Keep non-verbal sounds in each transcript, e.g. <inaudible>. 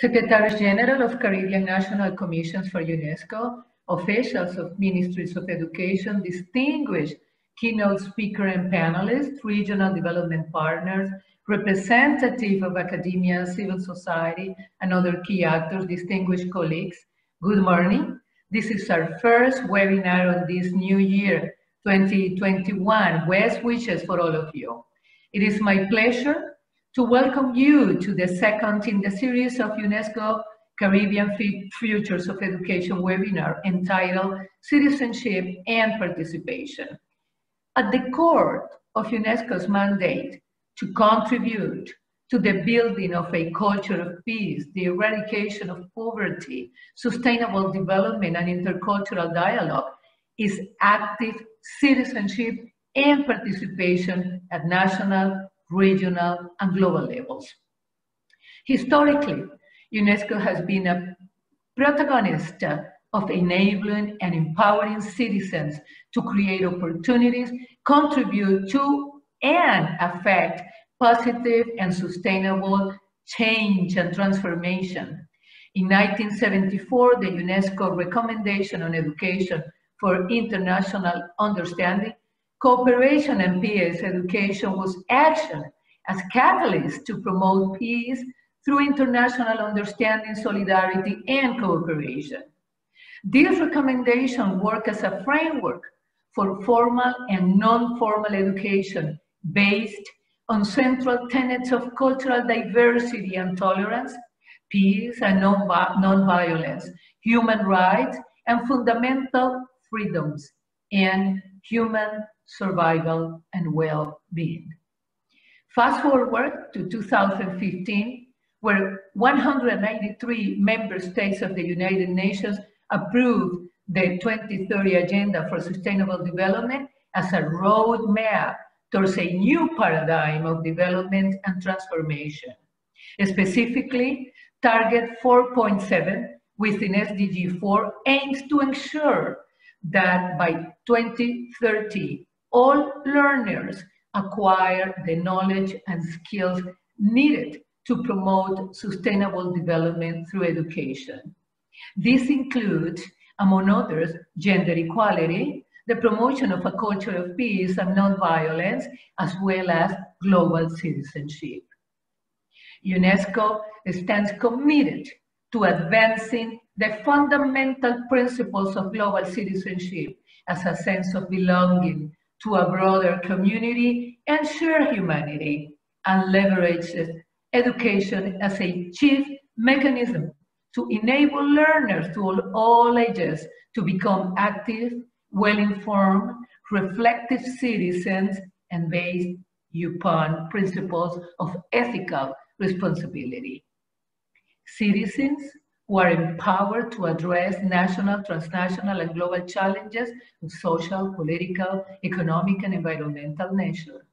Secretaries General of Caribbean National Commissions for UNESCO, officials of Ministries of Education, distinguished keynote speaker and panelists, regional development partners, representative of academia, civil society, and other key actors, distinguished colleagues. Good morning. This is our first webinar on this new year, 2021. Best wishes for all of you. It is my pleasure to welcome you to the second in the series of UNESCO Caribbean Futures of Education webinar entitled Citizenship and Participation. At the core of UNESCO's mandate to contribute to the building of a culture of peace, the eradication of poverty, sustainable development, and intercultural dialogue is active citizenship and participation at national, regional, and global levels. Historically, UNESCO has been a protagonist of enabling and empowering citizens to create opportunities, contribute to and affect positive and sustainable change and transformation. In 1974, the UNESCO Recommendation on Education for International Understanding, Cooperation and Peace Education was action as catalyst to promote peace through international understanding, solidarity, and cooperation. These recommendations work as a framework for formal and non-formal education based on central tenets of cultural diversity and tolerance, peace and non-violence, human rights and fundamental freedoms, and human survival and well-being. Fast forward to 2015, where 193 member states of the United Nations approved the 2030 Agenda for Sustainable Development as a roadmap towards a new paradigm of development and transformation. Specifically, Target 4.7 within SDG 4 aims to ensure that by 2030, all learners acquire the knowledge and skills needed to promote sustainable development through education. This includes, among others, gender equality, the promotion of a culture of peace and nonviolence, as well as global citizenship. UNESCO stands committed to advancing the fundamental principles of global citizenship as a sense of belonging to a broader community and share humanity, and leverages education as a chief mechanism to enable learners to all, all ages to become active well-informed, reflective citizens, and based upon principles of ethical responsibility. Citizens who are empowered to address national, transnational, and global challenges of social, political, economic, and environmental nature.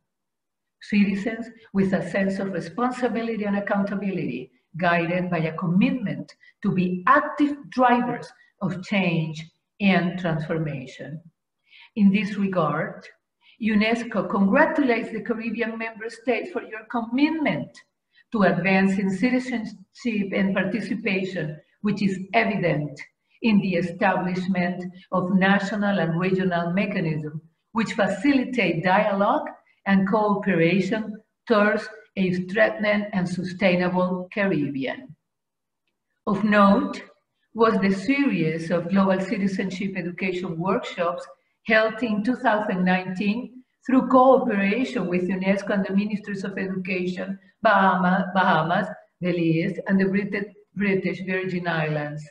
Citizens with a sense of responsibility and accountability, guided by a commitment to be active drivers of change and transformation. In this regard, UNESCO congratulates the Caribbean member states for your commitment to advancing citizenship and participation, which is evident in the establishment of national and regional mechanisms which facilitate dialogue and cooperation towards a strengthened and sustainable Caribbean. Of note, was the series of global citizenship education workshops held in 2019 through cooperation with UNESCO and the Ministries of Education, Bahama, Bahamas, Belize, and the British, British Virgin Islands.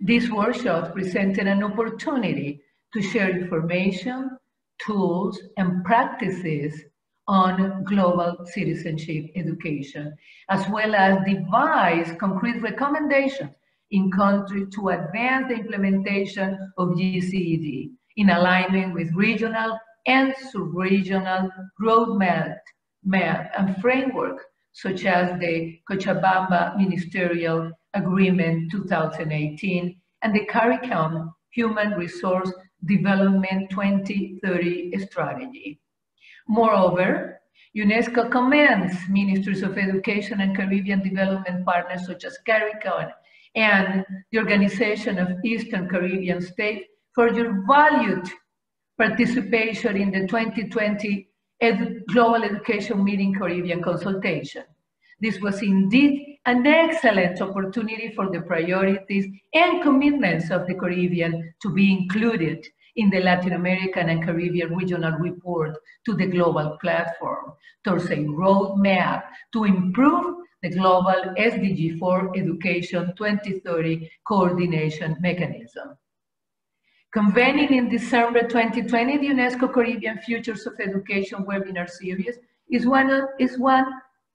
These workshops presented an opportunity to share information, tools, and practices on global citizenship education, as well as devise concrete recommendations in country to advance the implementation of GCED in alignment with regional and sub-regional roadmap map and framework, such as the Cochabamba Ministerial Agreement 2018 and the CARICOM Human Resource Development 2030 Strategy. Moreover, UNESCO commends ministries of education and Caribbean development partners such as CARICOM and the Organization of Eastern Caribbean States for your valued participation in the 2020 Ed Global Education Meeting Caribbean consultation. This was indeed an excellent opportunity for the priorities and commitments of the Caribbean to be included in the Latin American and Caribbean Regional Report to the Global Platform towards a roadmap to improve the Global SDG 4 Education 2030 Coordination Mechanism. Convening in December 2020, the UNESCO Caribbean Futures of Education webinar series is one, of, is one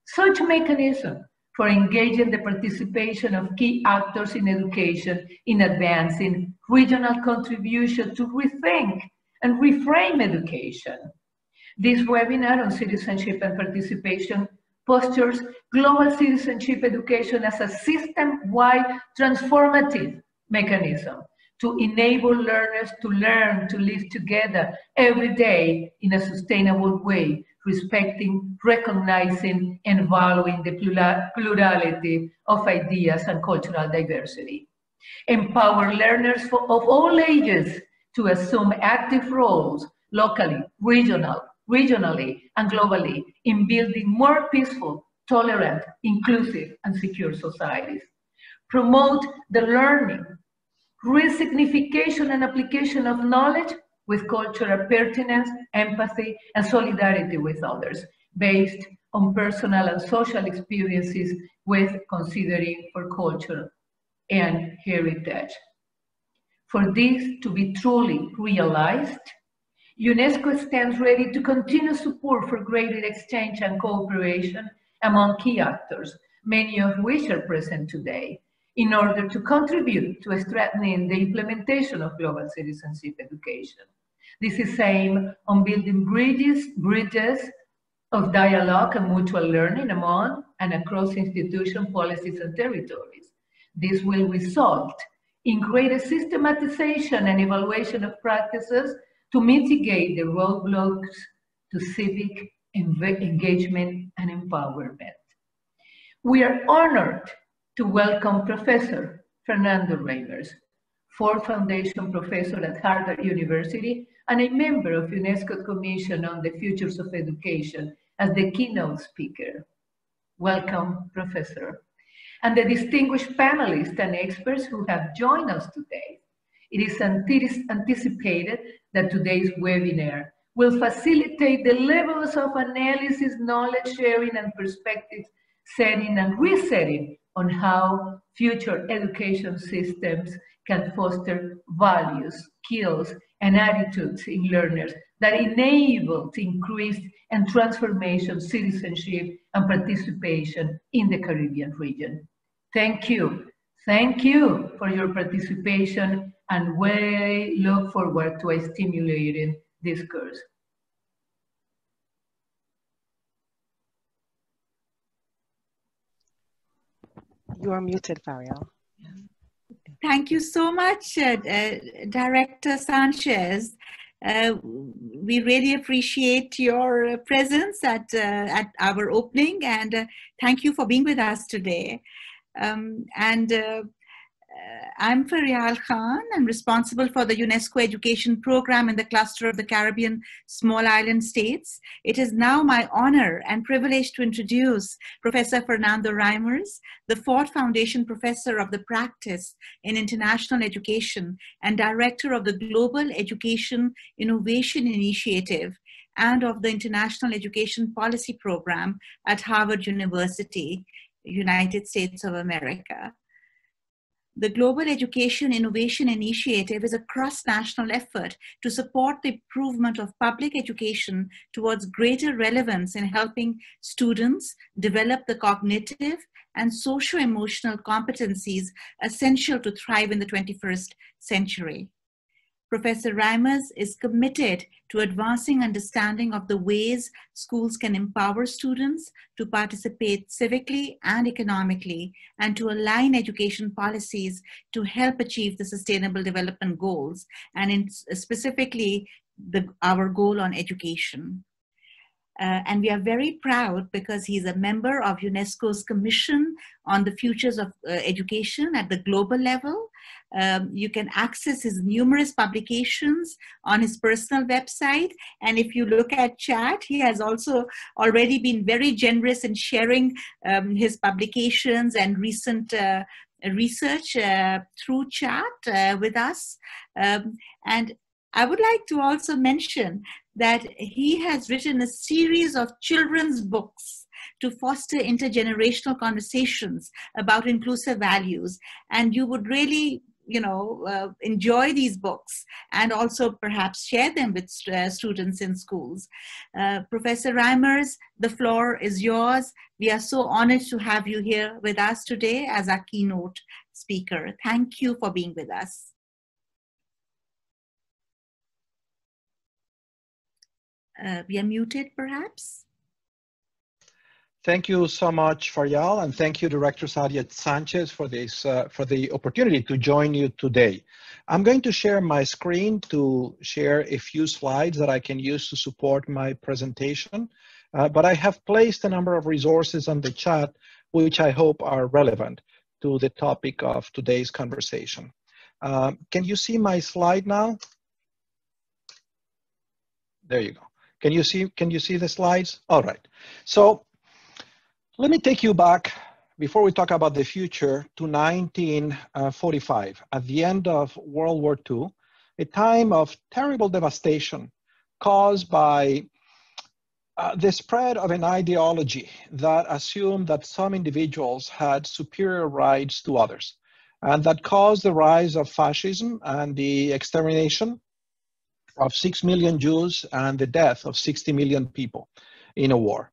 such mechanism for engaging the participation of key actors in education in advancing regional contribution to rethink and reframe education. This webinar on citizenship and participation postures global citizenship education as a system-wide transformative mechanism to enable learners to learn to live together every day in a sustainable way respecting, recognizing, and valuing the plurality of ideas and cultural diversity. Empower learners for, of all ages to assume active roles locally, regional, regionally, and globally in building more peaceful, tolerant, inclusive, and secure societies. Promote the learning, resignification and application of knowledge with cultural pertinence, empathy, and solidarity with others, based on personal and social experiences with considering for culture and heritage. For this to be truly realized, UNESCO stands ready to continue support for greater exchange and cooperation among key actors, many of which are present today, in order to contribute to strengthening the implementation of global citizenship education. This is aimed on building bridges, bridges of dialogue and mutual learning among and across institution policies and territories. This will result in greater systematization and evaluation of practices to mitigate the roadblocks to civic engagement and empowerment. We are honored to welcome Professor Fernando Reimers, Ford Foundation Professor at Harvard University and a member of UNESCO Commission on the Futures of Education as the keynote speaker. Welcome, Professor. And the distinguished panelists and experts who have joined us today. It is anticipated that today's webinar will facilitate the levels of analysis, knowledge sharing, and perspective setting and resetting on how future education systems can foster values, skills, and attitudes in learners that enable increased and transformation citizenship and participation in the Caribbean region. Thank you. Thank you for your participation and we look forward to a stimulating discourse. You are muted, Faryal. Thank you so much, uh, uh, Director Sanchez. Uh, we really appreciate your presence at, uh, at our opening and uh, thank you for being with us today. Um, and uh, uh, I'm Faryal Khan. I'm responsible for the UNESCO Education Program in the cluster of the Caribbean Small Island States. It is now my honor and privilege to introduce Professor Fernando Reimers, the Ford Foundation Professor of the Practice in International Education and Director of the Global Education Innovation Initiative and of the International Education Policy Program at Harvard University, United States of America. The Global Education Innovation Initiative is a cross-national effort to support the improvement of public education towards greater relevance in helping students develop the cognitive and socio-emotional competencies essential to thrive in the 21st century. Professor Reimers is committed to advancing understanding of the ways schools can empower students to participate civically and economically and to align education policies to help achieve the sustainable development goals and in specifically the, our goal on education. Uh, and we are very proud because he's a member of UNESCO's Commission on the Futures of uh, Education at the global level. Um, you can access his numerous publications on his personal website. And if you look at chat, he has also already been very generous in sharing um, his publications and recent uh, research uh, through chat uh, with us. Um, and I would like to also mention that he has written a series of children's books to foster intergenerational conversations about inclusive values. And you would really you know uh, enjoy these books and also perhaps share them with uh, students in schools. Uh, professor reimers the floor is yours. We are so honored to have you here with us today as our keynote speaker. Thank you for being with us. Uh, we are muted, perhaps. Thank you so much, Faryal, and thank you, Director Saadia Sanchez, for this uh, for the opportunity to join you today. I'm going to share my screen to share a few slides that I can use to support my presentation, uh, but I have placed a number of resources on the chat, which I hope are relevant to the topic of today's conversation. Uh, can you see my slide now? There you go. Can you see, can you see the slides? All right. So let me take you back before we talk about the future to 1945, at the end of World War II, a time of terrible devastation caused by uh, the spread of an ideology that assumed that some individuals had superior rights to others, and that caused the rise of fascism and the extermination of 6 million Jews and the death of 60 million people in a war.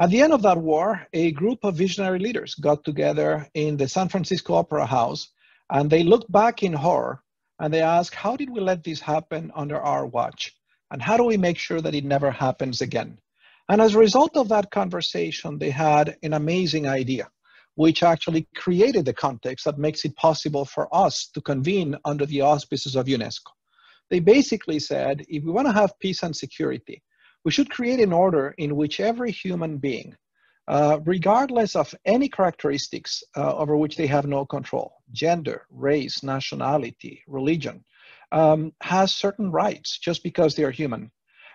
At the end of that war, a group of visionary leaders got together in the San Francisco Opera House and they looked back in horror and they asked, How did we let this happen under our watch? And how do we make sure that it never happens again? And as a result of that conversation, they had an amazing idea, which actually created the context that makes it possible for us to convene under the auspices of UNESCO. They basically said if we want to have peace and security, we should create an order in which every human being, uh, regardless of any characteristics uh, over which they have no control, gender, race, nationality, religion, um, has certain rights just because they are human.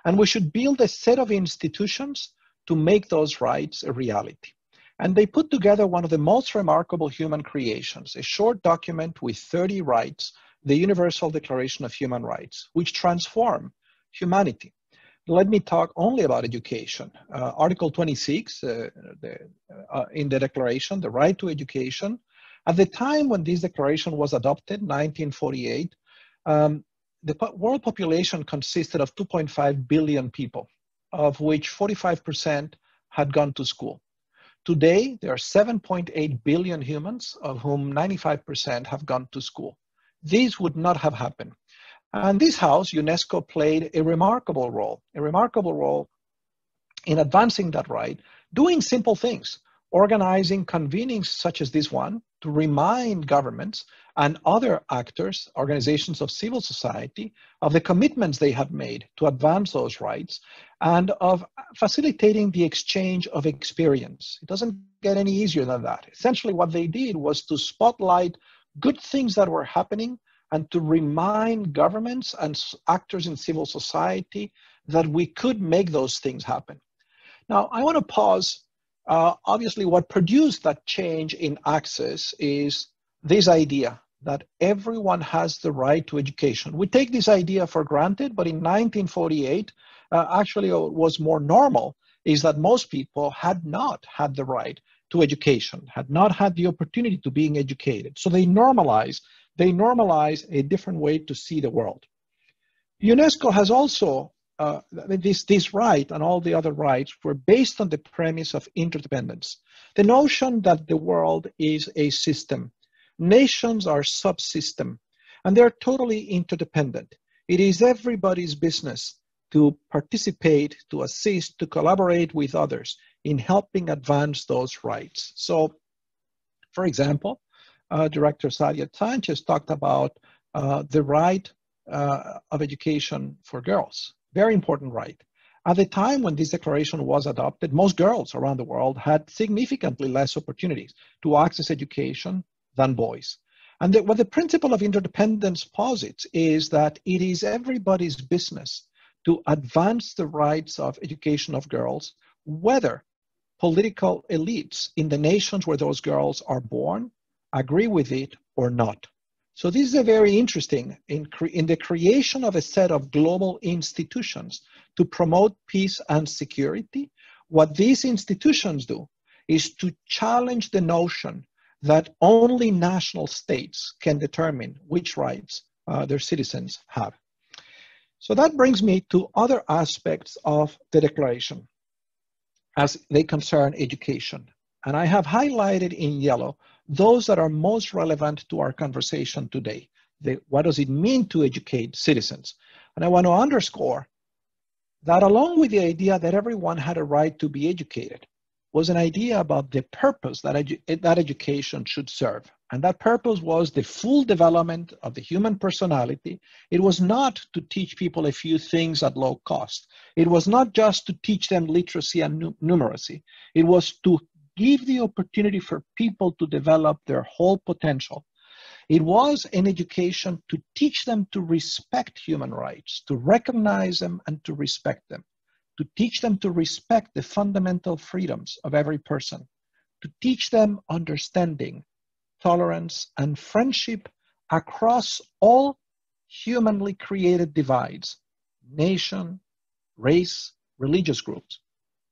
And we should build a set of institutions to make those rights a reality. And they put together one of the most remarkable human creations, a short document with 30 rights the Universal Declaration of Human Rights, which transform humanity. Let me talk only about education. Uh, Article 26 uh, the, uh, in the Declaration, the right to education. At the time when this declaration was adopted, 1948, um, the world population consisted of 2.5 billion people, of which 45% had gone to school. Today, there are 7.8 billion humans, of whom 95% have gone to school. These would not have happened. Uh, and this house, UNESCO, played a remarkable role, a remarkable role in advancing that right, doing simple things, organizing convenings such as this one to remind governments and other actors, organizations of civil society, of the commitments they had made to advance those rights and of facilitating the exchange of experience. It doesn't get any easier than that. Essentially, what they did was to spotlight good things that were happening and to remind governments and actors in civil society that we could make those things happen. Now, I want to pause. Uh, obviously, what produced that change in access is this idea that everyone has the right to education. We take this idea for granted, but in 1948, uh, actually, what was more normal is that most people had not had the right to education, had not had the opportunity to being educated. So they normalize, they normalize a different way to see the world. UNESCO has also, uh, this, this right and all the other rights were based on the premise of interdependence. The notion that the world is a system. Nations are subsystem and they're totally interdependent. It is everybody's business to participate, to assist, to collaborate with others in helping advance those rights. So, for example, uh, Director Saadia Sanchez talked about uh, the right uh, of education for girls, very important right. At the time when this declaration was adopted, most girls around the world had significantly less opportunities to access education than boys. And the, what the principle of interdependence posits is that it is everybody's business to advance the rights of education of girls, whether political elites in the nations where those girls are born agree with it or not. So this is a very interesting in, in the creation of a set of global institutions to promote peace and security. What these institutions do is to challenge the notion that only national states can determine which rights uh, their citizens have. So that brings me to other aspects of the declaration as they concern education. And I have highlighted in yellow those that are most relevant to our conversation today. What does it mean to educate citizens? And I want to underscore that along with the idea that everyone had a right to be educated was an idea about the purpose that, edu- that education should serve. And that purpose was the full development of the human personality. It was not to teach people a few things at low cost. It was not just to teach them literacy and numeracy. It was to give the opportunity for people to develop their whole potential. It was an education to teach them to respect human rights, to recognize them and to respect them, to teach them to respect the fundamental freedoms of every person, to teach them understanding, tolerance, and friendship across all humanly created divides nation, race, religious groups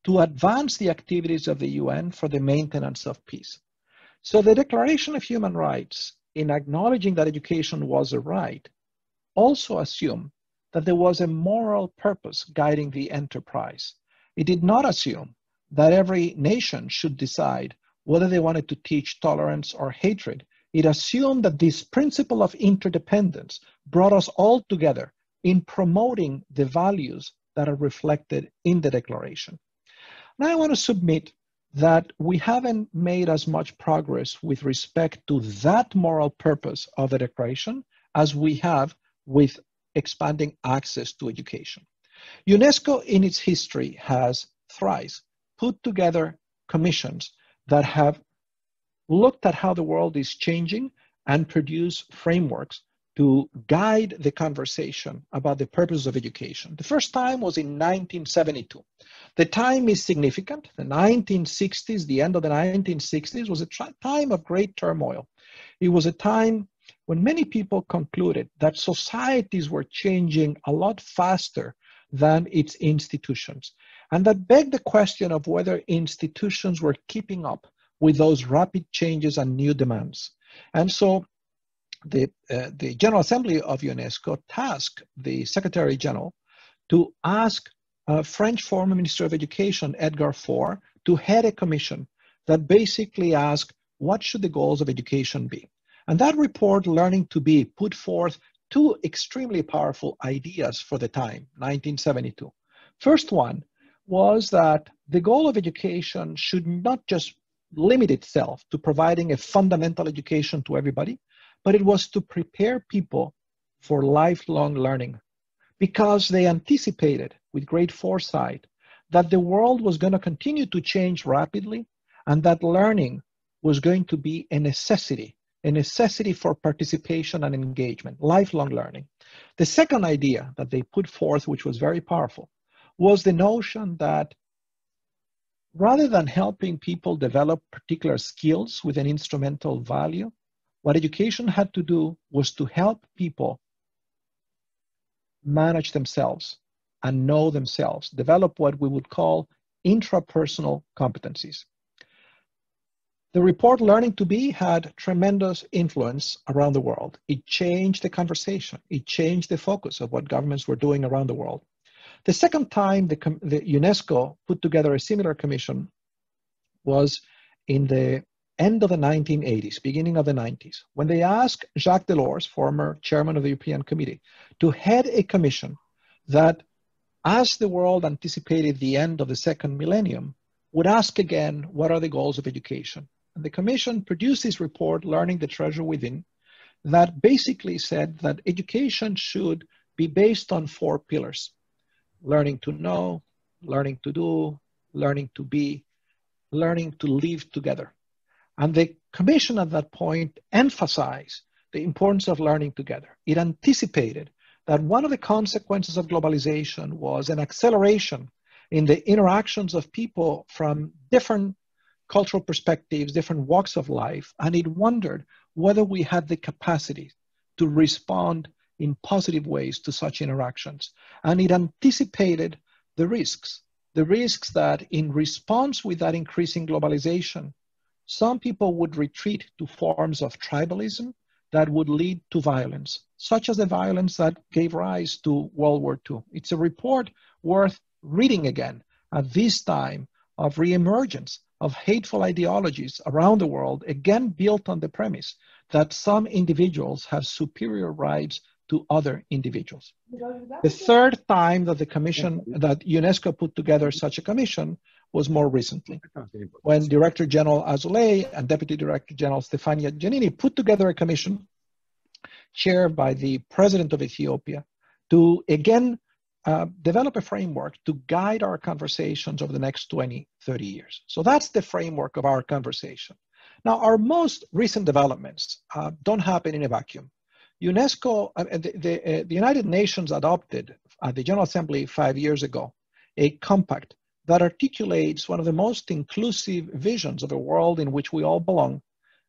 to advance the activities of the UN for the maintenance of peace. So the Declaration of Human Rights, in acknowledging that education was a right, also assumed that there was a moral purpose guiding the enterprise. It did not assume that every nation should decide whether they wanted to teach tolerance or hatred, it assumed that this principle of interdependence brought us all together in promoting the values that are reflected in the declaration. Now I want to submit that we haven't made as much progress with respect to that moral purpose of the declaration as we have with expanding access to education. UNESCO in its history has thrice put together commissions that have looked at how the world is changing and produce frameworks to guide the conversation about the purpose of education. The first time was in 1972. The time is significant. The 1960s, the end of the 1960s, was a time of great turmoil. It was a time when many people concluded that societies were changing a lot faster than its institutions. And that begged the question of whether institutions were keeping up with those rapid changes and new demands. And so the, uh, the General Assembly of UNESCO tasked the Secretary General to ask uh, French former Minister of Education, Edgar Faure, to head a commission that basically asked what should the goals of education be. And that report, Learning to Be, put forth two extremely powerful ideas for the time, 1972. First one was that the goal of education should not just limit itself to providing a fundamental education to everybody, but it was to prepare people for lifelong learning because they anticipated with great foresight that the world was going to continue to change rapidly and that learning was going to be a necessity, a necessity for participation and engagement, lifelong learning. The second idea that they put forth, which was very powerful, was the notion that rather than helping people develop particular skills with an instrumental value, what education had to do was to help people manage themselves and know themselves, develop what we would call intrapersonal competencies. The report Learning to Be had tremendous influence around the world. It changed the conversation. It changed the focus of what governments were doing around the world. The second time the, the UNESCO put together a similar commission was in the end of the 1980s, beginning of the 90s, when they asked Jacques Delors, former chairman of the European Committee, to head a commission that, as the world anticipated the end of the second millennium, would ask again, what are the goals of education? And the commission produced this report, Learning the Treasure Within, that basically said that education should be based on four pillars learning to know, learning to do, learning to be, learning to live together. And the commission at that point emphasized the importance of learning together. It anticipated that one of the consequences of globalization was an acceleration in the interactions of people from different cultural perspectives, different walks of life, and it wondered whether we had the capacity to respond in positive ways to such interactions. And it anticipated the risks, the risks that in response with that increasing globalization, some people would retreat to forms of tribalism that would lead to violence, such as the violence that gave rise to World War II. It's a report worth reading again at this time of reemergence of hateful ideologies around the world, again built on the premise that some individuals have superior rights to other individuals. The third time that the commission, that UNESCO put together such a commission was more recently, when Director General Azoulay and Deputy Director General Stefania Giannini put together a commission chaired by the President of Ethiopia to again uh, develop a framework to guide our conversations over the next 20, 30 years. So that's the framework of our conversation. Now, our most recent developments uh, don't happen in a vacuum. UNESCO, uh, the, the, uh, the, United Nations adopted at the General Assembly five years ago a compact that articulates one of the most inclusive visions of a world in which we all belong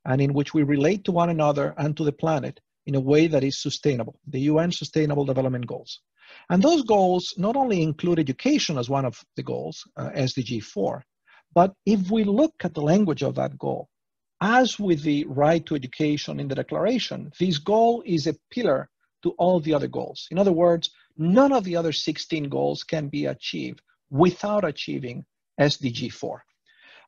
and in which we relate to one another and to the planet in a way that is sustainable, the UN Sustainable Development Goals. And those goals not only include education as one of the goals, uh, SDG 4, but if we look at the language of that goal, as with the right to education in the declaration, this goal is a pillar to all the other goals. In other words, none of the other 16 goals can be achieved without achieving SDG 4.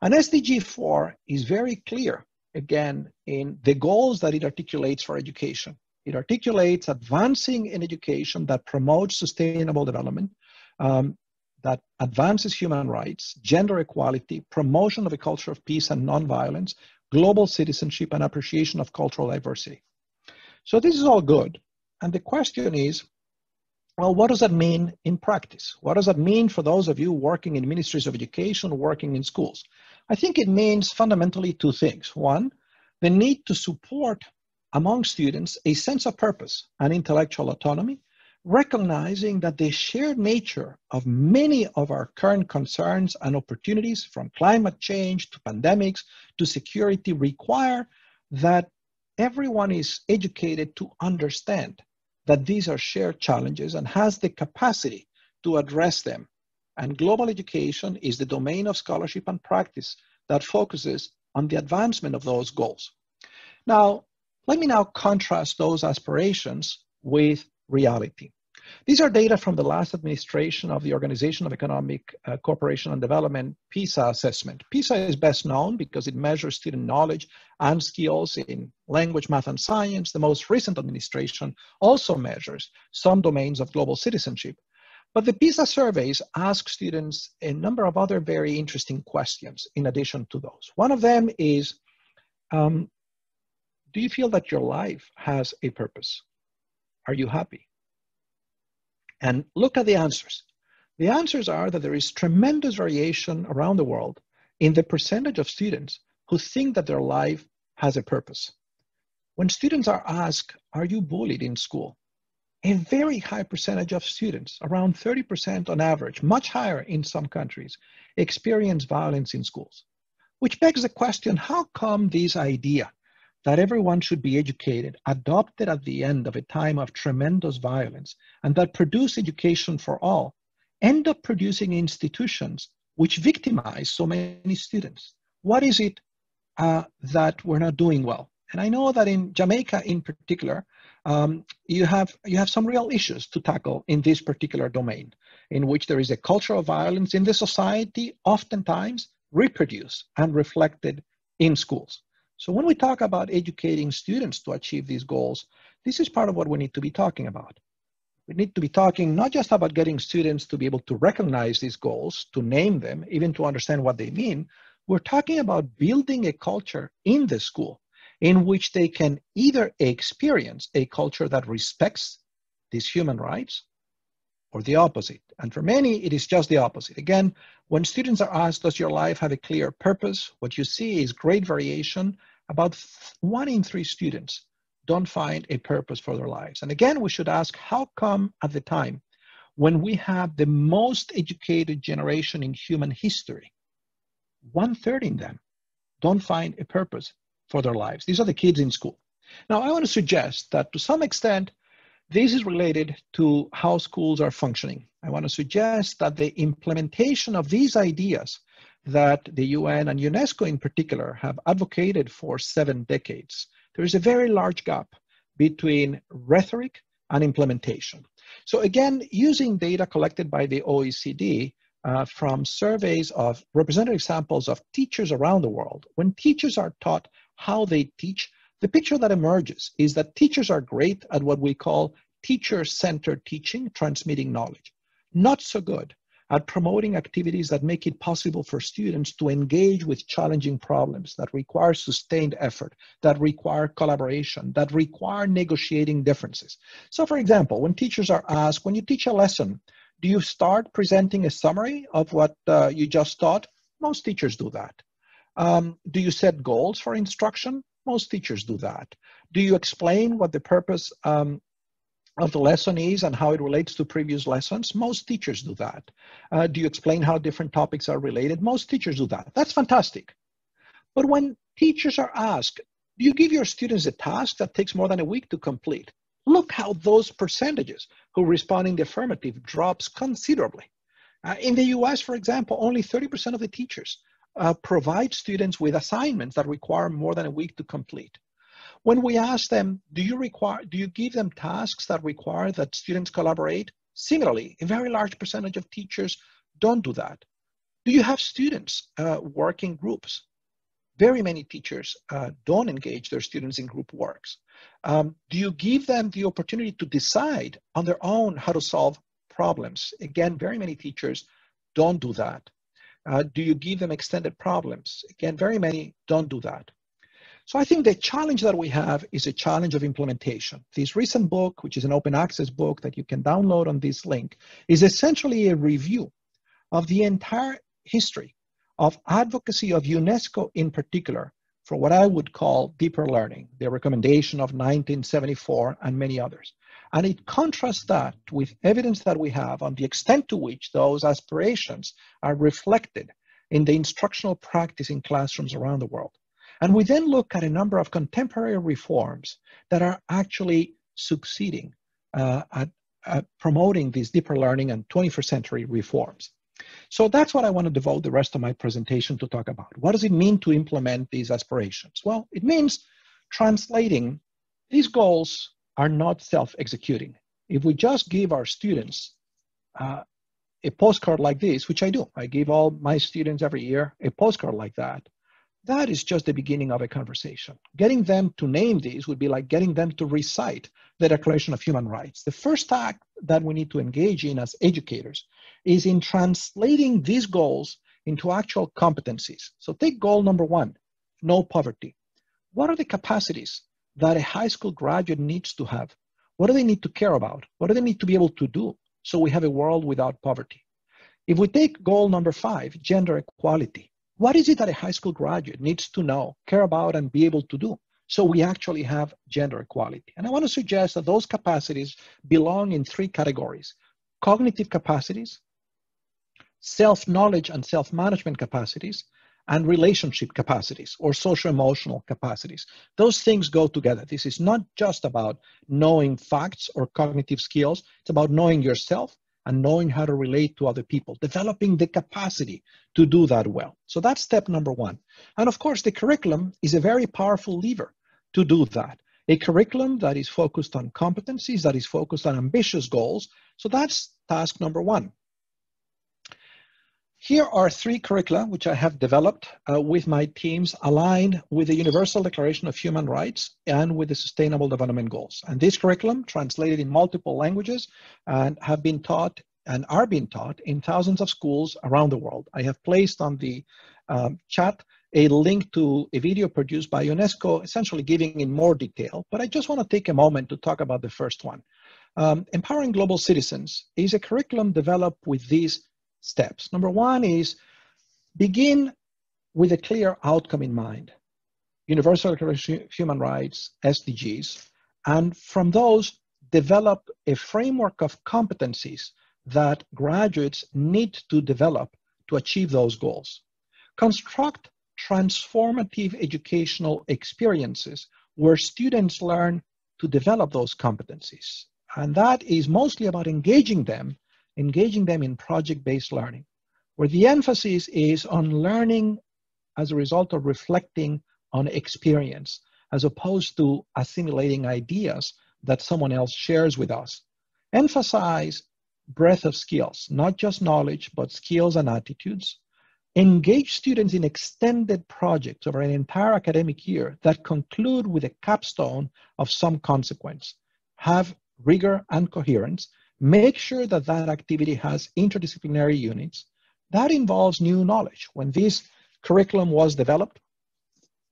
And SDG 4 is very clear, again, in the goals that it articulates for education. It articulates advancing in education that promotes sustainable development, um, that advances human rights, gender equality, promotion of a culture of peace and nonviolence, global citizenship, and appreciation of cultural diversity. So this is all good. And the question is, well, what does that mean in practice? What does that mean for those of you working in ministries of education, working in schools? I think it means fundamentally two things. One, the need to support among students a sense of purpose and intellectual autonomy, recognizing that the shared nature of many of our current concerns and opportunities, from climate change to pandemics to security, require that everyone is educated to understand that these are shared challenges and has the capacity to address them. And global education is the domain of scholarship and practice that focuses on the advancement of those goals. Now, let me now contrast those aspirations with reality. These are data from the last administration of the Organization of Economic uh, Cooperation and Development PISA assessment. PISA is best known because it measures student knowledge and skills in language, math, and science. The most recent administration also measures some domains of global citizenship. But the PISA surveys ask students a number of other very interesting questions in addition to those. One of them is, um, do you feel that your life has a purpose? Are you happy? And look at the answers. The answers are that there is tremendous variation around the world in the percentage of students who think that their life has a purpose. When students are asked, Are you bullied in school? A very high percentage of students, around 30% on average, much higher in some countries, experience violence in schools. Which begs the question how come this idea that everyone should be educated, adopted at the end of a time of tremendous violence, and that produce education for all, end up producing institutions which victimize so many students. What is it uh, that we're not doing well? And I know that in Jamaica in particular, um, you, have, you have some real issues to tackle in this particular domain, in which there is a culture of violence in the society, oftentimes reproduced and reflected in schools. So when we talk about educating students to achieve these goals, this is part of what we need to be talking about. We need to be talking not just about getting students to be able to recognize these goals, to name them, even to understand what they mean. We're talking about building a culture in the school in which they can either experience a culture that respects these human rights or the opposite. And for many, it is just the opposite. Again, when students are asked, does your life have a clear purpose? What you see is great variation. About one in three students don't find a purpose for their lives. And again, we should ask, how come at the time when we have the most educated generation in human history, one third in them don't find a purpose for their lives. These are the kids in school. Now, I want to suggest that to some extent, this is related to how schools are functioning. I want to suggest that the implementation of these ideas that the UN and UNESCO in particular have advocated for seven decades, there is a very large gap between rhetoric and implementation. So again, using data collected by the OECD, uh, from surveys of representative samples of teachers around the world, when teachers are taught how they teach, the picture that emerges is that teachers are great at what we call teacher-centered teaching, transmitting knowledge. Not so good at promoting activities that make it possible for students to engage with challenging problems that require sustained effort, that require collaboration, that require negotiating differences. So for example, when teachers are asked, when you teach a lesson, do you start presenting a summary of what uh, you just taught? Most teachers do that. Um, do you set goals for instruction? Most teachers do that. Do you explain what the purpose um, of the lesson is and how it relates to previous lessons? Most teachers do that. Uh, do you explain how different topics are related? Most teachers do that. That's fantastic. But when teachers are asked, do you give your students a task that takes more than a week to complete? Look how those percentages who respond in the affirmative drops considerably. Uh, in the US, for example, only 30% of the teachers uh, provide students with assignments that require more than a week to complete. When we ask them, do you require, do you give them tasks that require that students collaborate? Similarly, a very large percentage of teachers don't do that. Do you have students uh, working groups? Very many teachers uh, don't engage their students in group works. Um, do you give them the opportunity to decide on their own how to solve problems? Again, very many teachers don't do that. Uh, do you give them extended problems? Again, very many don't do that. So I think the challenge that we have is a challenge of implementation. This recent book, which is an open access book that you can download on this link, is essentially a review of the entire history of advocacy of UNESCO in particular for what I would call deeper learning, the recommendation of 1974 and many others. And it contrasts that with evidence that we have on the extent to which those aspirations are reflected in the instructional practice in classrooms around the world. And we then look at a number of contemporary reforms that are actually succeeding uh, at, at promoting these deeper learning and 21st century reforms. So that's what I want to devote the rest of my presentation to talk about. What does it mean to implement these aspirations? Well, it means translating these goals are not self-executing. If we just give our students uh, a postcard like this, which I do, I give all my students every year a postcard like that, that is just the beginning of a conversation. Getting them to name these would be like getting them to recite the Declaration of Human Rights. The first act that we need to engage in as educators is in translating these goals into actual competencies. So take goal number one, no poverty. What are the capacities that a high school graduate needs to have? What do they need to care about? What do they need to be able to do so we have a world without poverty? If we take goal number five, gender equality, what is it that a high school graduate needs to know, care about, and be able to do? So we actually have gender equality. And I want to suggest that those capacities belong in three categories. Cognitive capacities, self-knowledge and self-management capacities, and relationship capacities or social-emotional capacities. Those things go together. This is not just about knowing facts or cognitive skills. It's about knowing yourself and knowing how to relate to other people, developing the capacity to do that well. So that's step number one. And of course, the curriculum is a very powerful lever to do that. A curriculum that is focused on competencies, that is focused on ambitious goals. So that's task number one. Here are three curricula which I have developed uh, with my teams aligned with the Universal Declaration of Human Rights and with the Sustainable Development Goals. And this curriculum translated in multiple languages and have been taught and are being taught in thousands of schools around the world. I have placed on the um, chat a link to a video produced by UNESCO, essentially giving in more detail, but I just want to take a moment to talk about the first one. Um, Empowering Global Citizens is a curriculum developed with these steps. Number one is begin with a clear outcome in mind. Universal Human Rights, SDGs, and from those, develop a framework of competencies that graduates need to develop to achieve those goals. Construct transformative educational experiences where students learn to develop those competencies. And that is mostly about engaging them, engaging them in project-based learning, where the emphasis is on learning as a result of reflecting on experience, as opposed to assimilating ideas that someone else shares with us. Emphasize breadth of skills, not just knowledge, but skills and attitudes. Engage students in extended projects over an entire academic year that conclude with a capstone of some consequence. Have rigor and coherence. Make sure that that activity has interdisciplinary units. That involves new knowledge. When this curriculum was developed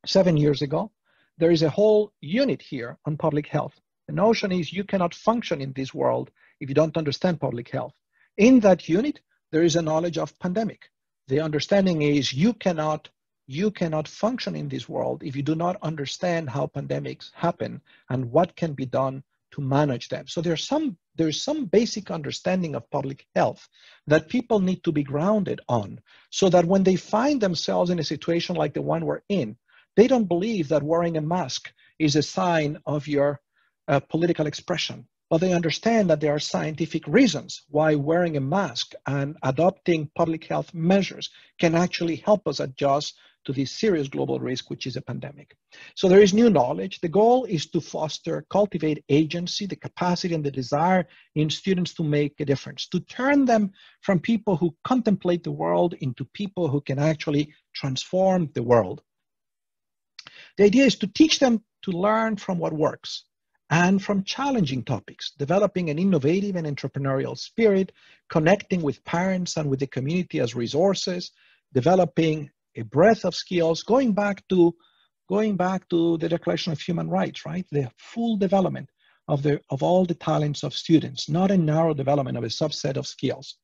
seven years ago, there is a whole unit here on public health. The notion is you cannot function in this world if you don't understand public health. In that unit, there is a knowledge of pandemic. The understanding is you cannot you cannot function in this world if you do not understand how pandemics happen and what can be done to manage them. So there are some there's some basic understanding of public health that people need to be grounded on so that when they find themselves in a situation like the one we're in, they don't believe that wearing a mask is a sign of your uh, political expression but they understand that there are scientific reasons why wearing a mask and adopting public health measures can actually help us adjust to this serious global risk, which is a pandemic. So there is new knowledge. The goal is to foster, cultivate agency, the capacity and the desire in students to make a difference, to turn them from people who contemplate the world into people who can actually transform the world. The idea is to teach them to learn from what works, and from challenging topics, developing an innovative and entrepreneurial spirit, connecting with parents and with the community as resources, developing a breadth of skills, going back to going back to the Declaration of Human Rights, right? The full development of the of all the talents of students, not a narrow development of a subset of skills.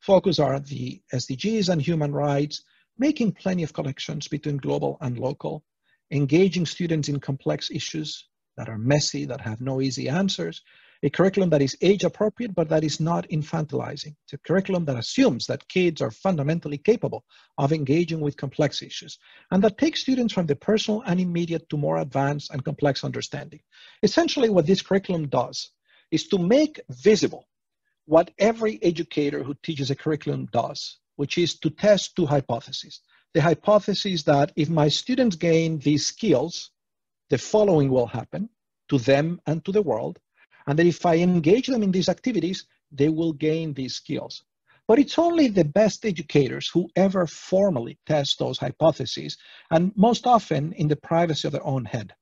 Focus are the SDGs and human rights, making plenty of connections between global and local, engaging students in complex issues that are messy, that have no easy answers, a curriculum that is age appropriate, but that is not infantilizing. It's a curriculum that assumes that kids are fundamentally capable of engaging with complex issues and that takes students from the personal and immediate to more advanced and complex understanding. Essentially, what this curriculum does is to make visible what every educator who teaches a curriculum does, which is to test two hypotheses. The hypothesis that if my students gain these skills, the following will happen to them and to the world, and that if I engage them in these activities, they will gain these skills. But it's only the best educators who ever formally test those hypotheses, and most often in the privacy of their own head.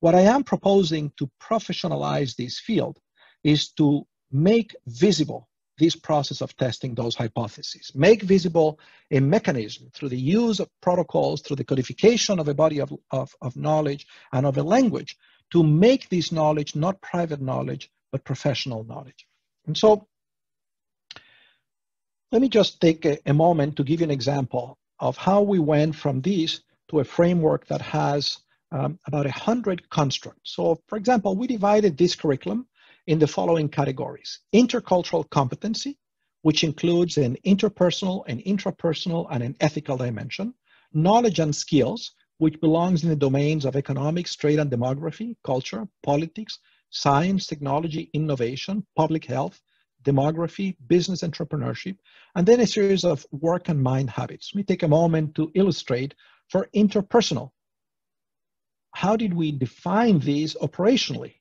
What I am proposing to professionalize this field is to make visible this process of testing those hypotheses. Make visible a mechanism through the use of protocols, through the codification of a body of, of, of knowledge and of a language to make this knowledge not private knowledge, but professional knowledge. And so let me just take a, a moment to give you an example of how we went from this to a framework that has um, about 100 constructs. So for example, we divided this curriculum in the following categories. Intercultural competency, which includes an interpersonal, an intrapersonal, and an ethical dimension. Knowledge and skills, which belongs in the domains of economics, trade and demography, culture, politics, science, technology, innovation, public health, demography, business entrepreneurship, and then a series of work and mind habits. Let me take a moment to illustrate for interpersonal. How did we define these operationally?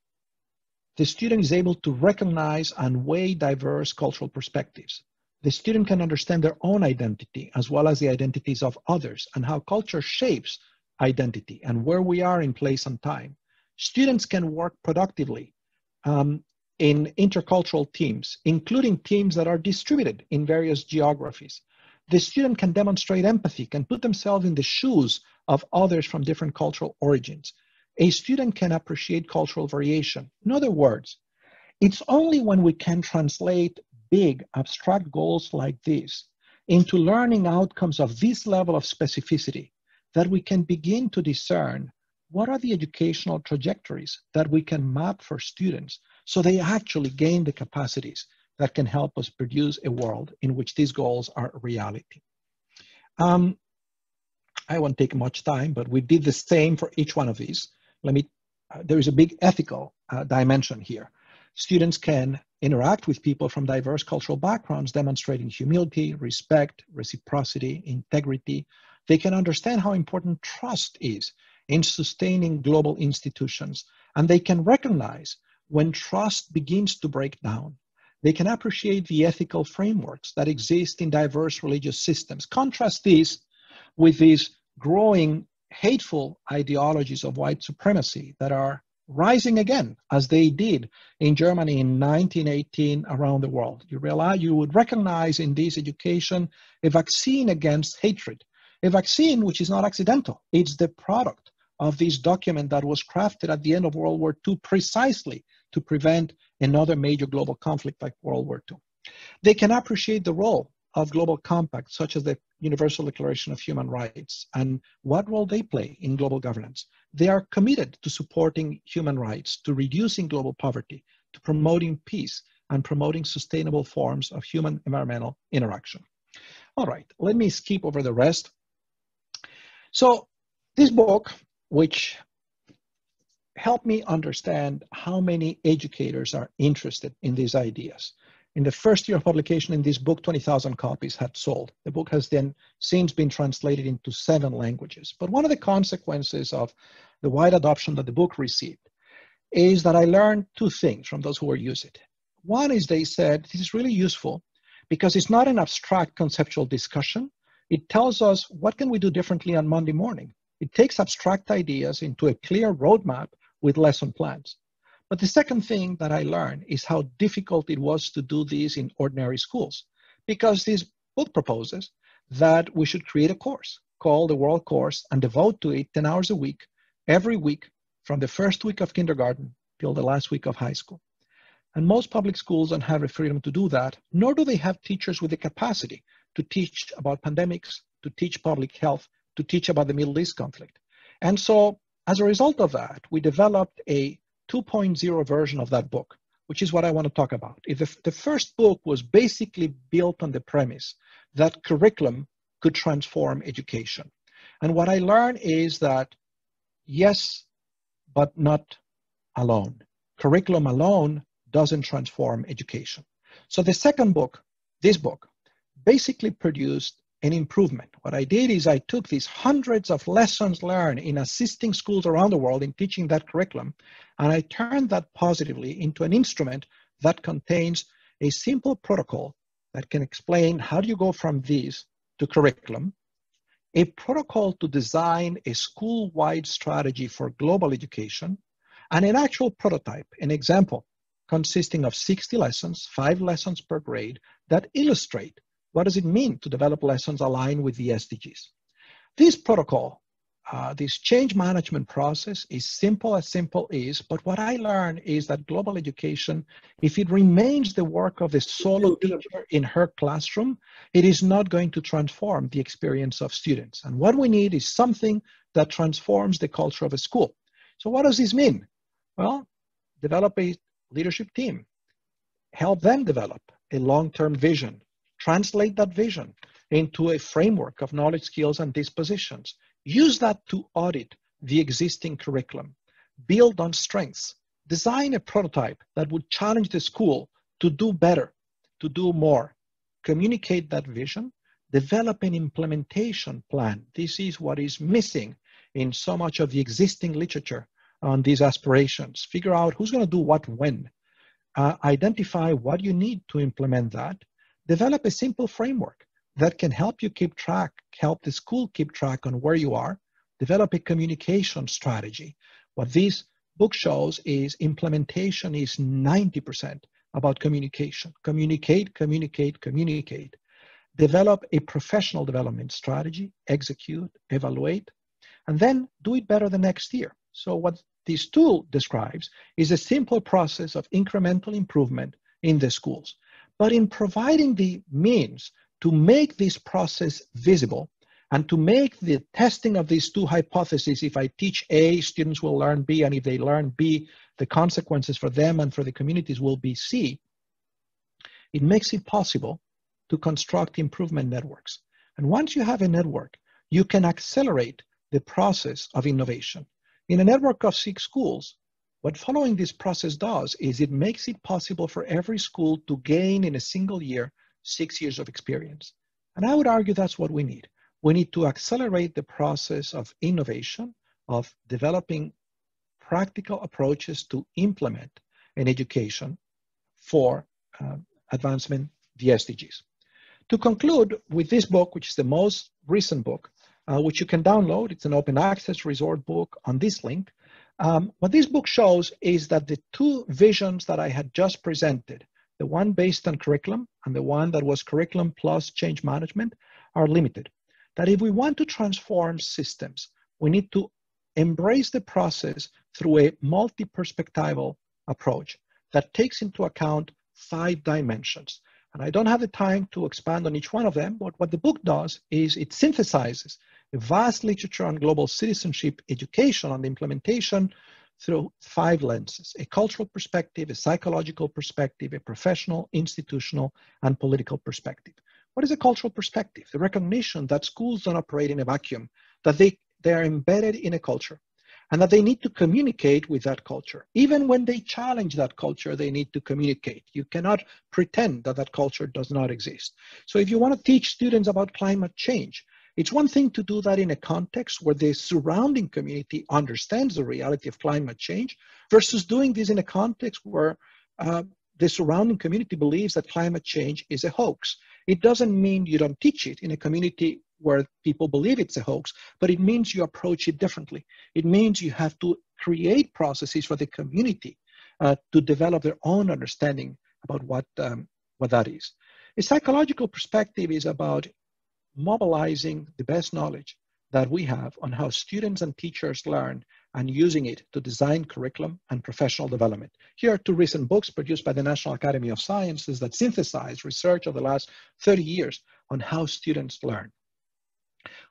The student is able to recognize and weigh diverse cultural perspectives. The student can understand their own identity as well as the identities of others and how culture shapes identity and where we are in place and time. Students can work productively um, in intercultural teams, including teams that are distributed in various geographies. The student can demonstrate empathy, can put themselves in the shoes of others from different cultural origins a student can appreciate cultural variation. In other words, It's only when we can translate big abstract goals like this into learning outcomes of this level of specificity that we can begin to discern what are the educational trajectories that we can map for students so they actually gain the capacities that can help us produce a world in which these goals are reality. Um, I won't take much time, but we did the same for each one of these. Let me, uh, there is a big ethical uh, dimension here. Students can interact with people from diverse cultural backgrounds, demonstrating humility, respect, reciprocity, integrity. They can understand how important trust is in sustaining global institutions, and they can recognize when trust begins to break down. They can appreciate the ethical frameworks that exist in diverse religious systems. Contrast this with these growing hateful ideologies of white supremacy that are rising again, as they did in Germany in 1918 around the world. You realize you would recognize in this education a vaccine against hatred, a vaccine which is not accidental. It's the product of this document that was crafted at the end of World War II precisely to prevent another major global conflict like World War II. They can appreciate the role of global compacts such as the Universal Declaration of Human Rights and what role they play in global governance. They are committed to supporting human rights, to reducing global poverty, to promoting peace and promoting sustainable forms of human environmental interaction. All right, let me skip over the rest. So this book, which helped me understand how many educators are interested in these ideas. In the first year of publication in this book, 20,000 copies had sold. The book has then since been translated into seven languages. But one of the consequences of the wide adoption that the book received is that I learned two things from those who were using it. One is they said, this is really useful because it's not an abstract conceptual discussion. It tells us what can we do differently on Monday morning. It takes abstract ideas into a clear roadmap with lesson plans. But the second thing that I learned is how difficult it was to do this in ordinary schools, because this book proposes that we should create a course called the World Course and devote to it 10 hours a week, every week, from the first week of kindergarten till the last week of high school. And most public schools don't have the freedom to do that, nor do they have teachers with the capacity to teach about pandemics, to teach public health, to teach about the Middle East conflict. And so, as a result of that, we developed a 2.0 version of that book, which is what I want to talk about. If the, the first book was basically built on the premise that curriculum could transform education. And what I learned is that yes, but not alone. Curriculum alone doesn't transform education. So the second book, this book, basically produced an improvement. What I did is I took these hundreds of lessons learned in assisting schools around the world in teaching that curriculum, and I turned that positively into an instrument that contains a simple protocol that can explain how do you go from these to curriculum, a protocol to design a school-wide strategy for global education, and an actual prototype, an example consisting of 60 lessons, five lessons per grade, that illustrate what does it mean to develop lessons aligned with the SDGs? This protocol, uh, this change management process is simple as simple is, but what I learned is that global education, if it remains the work of the solo <laughs> teacher in her classroom, it is not going to transform the experience of students. And what we need is something that transforms the culture of a school. So what does this mean? Well, develop a leadership team, help them develop a long-term vision, translate that vision into a framework of knowledge, skills, and dispositions. Use that to audit the existing curriculum, build on strengths, design a prototype that would challenge the school to do better, to do more, communicate that vision, develop an implementation plan. This is what is missing in so much of the existing literature on these aspirations. Figure out who's going to do what when. Uh, identify what you need to implement that develop a simple framework that can help you keep track, help the school keep track on where you are, develop a communication strategy. What this book shows is implementation is 90% about communication. Communicate, communicate, communicate. Develop a professional development strategy, execute, evaluate, and then do it better the next year. So what this tool describes is a simple process of incremental improvement in the schools. But in providing the means to make this process visible and to make the testing of these two hypotheses, if I teach A, students will learn B, and if they learn B, the consequences for them and for the communities will be C, it makes it possible to construct improvement networks. And once you have a network, you can accelerate the process of innovation. In a network of six schools, what following this process does is it makes it possible for every school to gain in a single year six years of experience. And I would argue that's what we need. We need to accelerate the process of innovation, of developing practical approaches to implement an education for uh, advancement the SDGs. To conclude with this book, which is the most recent book, uh, which you can download, it's an open access resort book on this link. Um, what this book shows is that the two visions that I had just presented, the one based on curriculum and the one that was curriculum plus change management, are limited. That if we want to transform systems, we need to embrace the process through a multi-perspectival approach that takes into account five dimensions. And I don't have the time to expand on each one of them, but what the book does is it synthesizes a vast literature on global citizenship education on the implementation through five lenses, a cultural perspective, a psychological perspective, a professional, institutional, and political perspective. What is a cultural perspective? The recognition that schools don't operate in a vacuum, that they, they are embedded in a culture, and that they need to communicate with that culture. Even when they challenge that culture, they need to communicate. You cannot pretend that that culture does not exist. So if you want to teach students about climate change, it's one thing to do that in a context where the surrounding community understands the reality of climate change versus doing this in a context where uh, the surrounding community believes that climate change is a hoax. It doesn't mean you don't teach it in a community where people believe it's a hoax, but it means you approach it differently. It means you have to create processes for the community uh, to develop their own understanding about what, um, what that is. A psychological perspective is about mobilizing the best knowledge that we have on how students and teachers learn and using it to design curriculum and professional development. Here are two recent books produced by the National Academy of Sciences that synthesize research of the last 30 years on how students learn.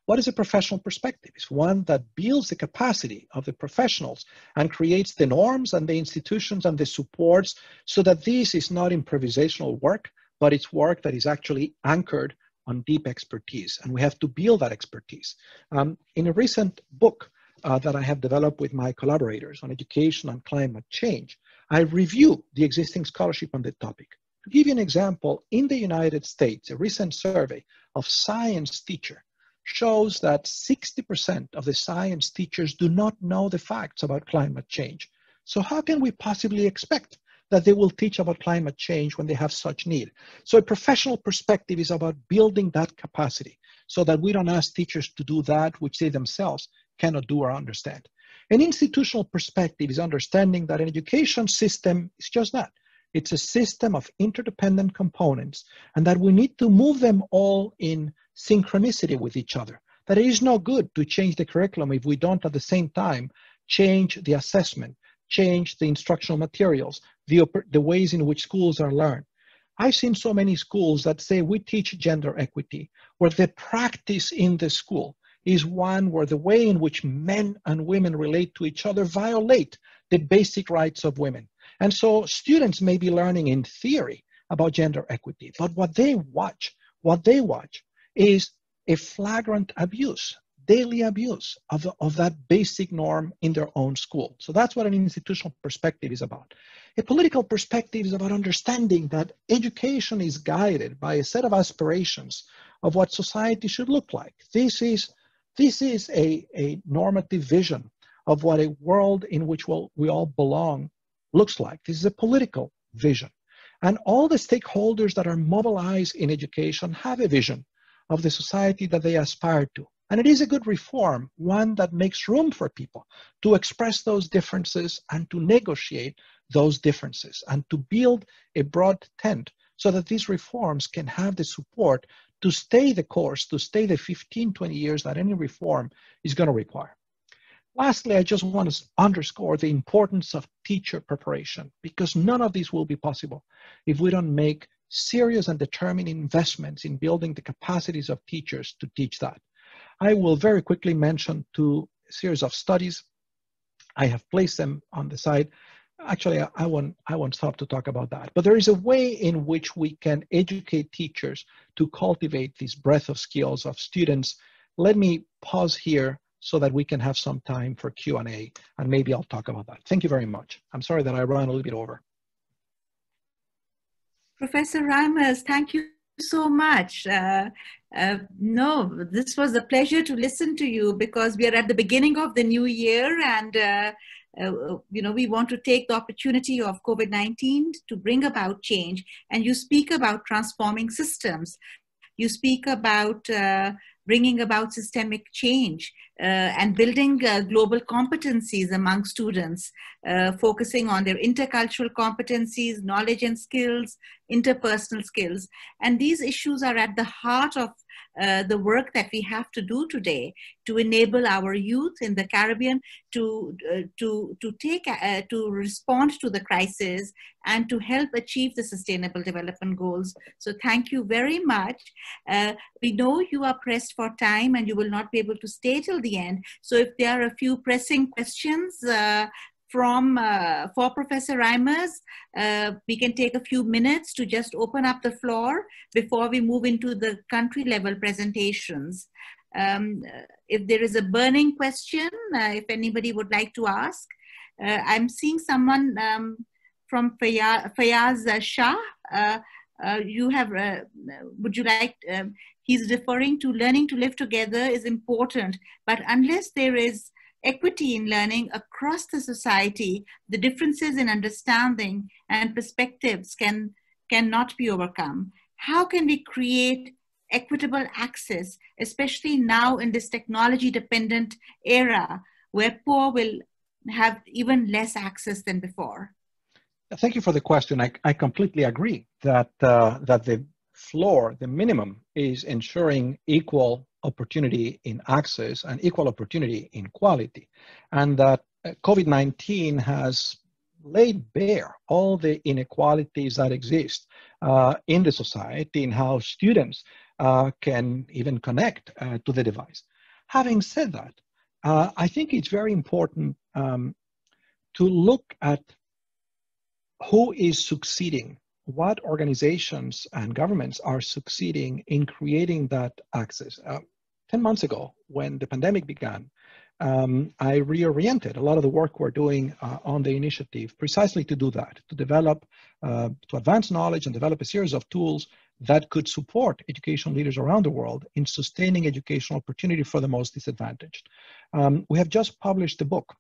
What is a professional perspective? It's one that builds the capacity of the professionals and creates the norms and the institutions and the supports so that this is not improvisational work, but it's work that is actually anchored on deep expertise. And we have to build that expertise. Um, in a recent book uh, that I have developed with my collaborators on education and climate change, I review the existing scholarship on the topic. To give you an example, in the United States, a recent survey of science teacher shows that 60% of the science teachers do not know the facts about climate change. So how can we possibly expect that they will teach about climate change when they have such need? So a professional perspective is about building that capacity so that we don't ask teachers to do that which they themselves cannot do or understand. An institutional perspective is understanding that an education system is just that. It's a system of interdependent components and that we need to move them all in synchronicity with each other. That it is no good to change the curriculum if we don't at the same time change the assessment, change the instructional materials, the, the ways in which schools are learned. I've seen so many schools that say we teach gender equity, where the practice in the school is one where the way in which men and women relate to each other violate the basic rights of women. And so students may be learning in theory about gender equity, but what they watch, what they watch is a flagrant abuse, daily abuse of, of that basic norm in their own school. So that's what an institutional perspective is about. A political perspective is about understanding that education is guided by a set of aspirations of what society should look like. This is, this is a, a normative vision of what a world in which we'll, we all belong looks like. This is a political vision. And all the stakeholders that are mobilized in education have a vision of the society that they aspire to. And it is a good reform, one that makes room for people to express those differences and to negotiate those differences and to build a broad tent so that these reforms can have the support to stay the course, to stay the 15, 20 years that any reform is going to require. Lastly, I just want to underscore the importance of teacher preparation because none of this will be possible if we don't make serious and determined investments in building the capacities of teachers to teach that. I will very quickly mention two series of studies. I have placed them on the side. Actually, I won't, I won't stop to talk about that. But there is a way in which we can educate teachers to cultivate this breadth of skills of students. Let me pause here so that we can have some time for Q&A, and maybe I'll talk about that. Thank you very much. I'm sorry that I ran a little bit over. Professor Reimers, thank you so much. Uh, uh, no, this was a pleasure to listen to you because we are at the beginning of the new year and uh, uh you know we want to take the opportunity of COVID-19 to bring about change and you speak about transforming systems. You speak about uh, bringing about systemic change uh, and building uh, global competencies among students, uh, focusing on their intercultural competencies, knowledge and skills, interpersonal skills. And these issues are at the heart of uh, the work that we have to do today to enable our youth in the Caribbean to, uh, to, to, take, uh, to respond to the crisis and to help achieve the Sustainable Development Goals. So thank you very much. Uh, we know you are pressed for time and you will not be able to stay till the end. So if there are a few pressing questions, uh, from uh, for Professor Reimers. Uh, we can take a few minutes to just open up the floor before we move into the country level presentations. Um, if there is a burning question, uh, if anybody would like to ask, uh, I'm seeing someone um, from Fayaz, Shah. Uh, uh, you have, would you like, um, he's referring to learning to live together is important, but unless there is equity in learning across the society, the differences in understanding and perspectives can cannot be overcome. How can we create equitable access, especially now in this technology dependent era where poor will have even less access than before? Thank you for the question. I, I completely agree that, uh, that the floor, the minimum, is ensuring equal opportunity in access and equal opportunity in quality. And that uh, COVID-19 has laid bare all the inequalities that exist uh, in the society in how students uh, can even connect uh, to the device. Having said that, uh, I think it's very important um, to look at who is succeeding what organizations and governments are succeeding in creating that access. Uh, 10 months ago, when the pandemic began, um, I reoriented a lot of the work we're doing uh, on the initiative precisely to do that, to develop, uh, to advance knowledge and develop a series of tools that could support education leaders around the world in sustaining educational opportunity for the most disadvantaged. Um, we have just published a book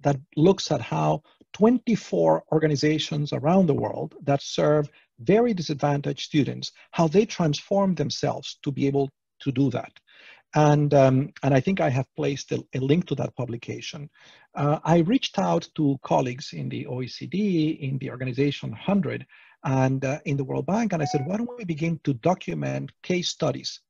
that looks at how 24 organizations around the world that serve very disadvantaged students, how they transform themselves to be able to do that. And, um, and I think I have placed a, a link to that publication. Uh, I reached out to colleagues in the OECD, in the Organization HundrED, and uh, in the World Bank, and I said, why don't we begin to document case studies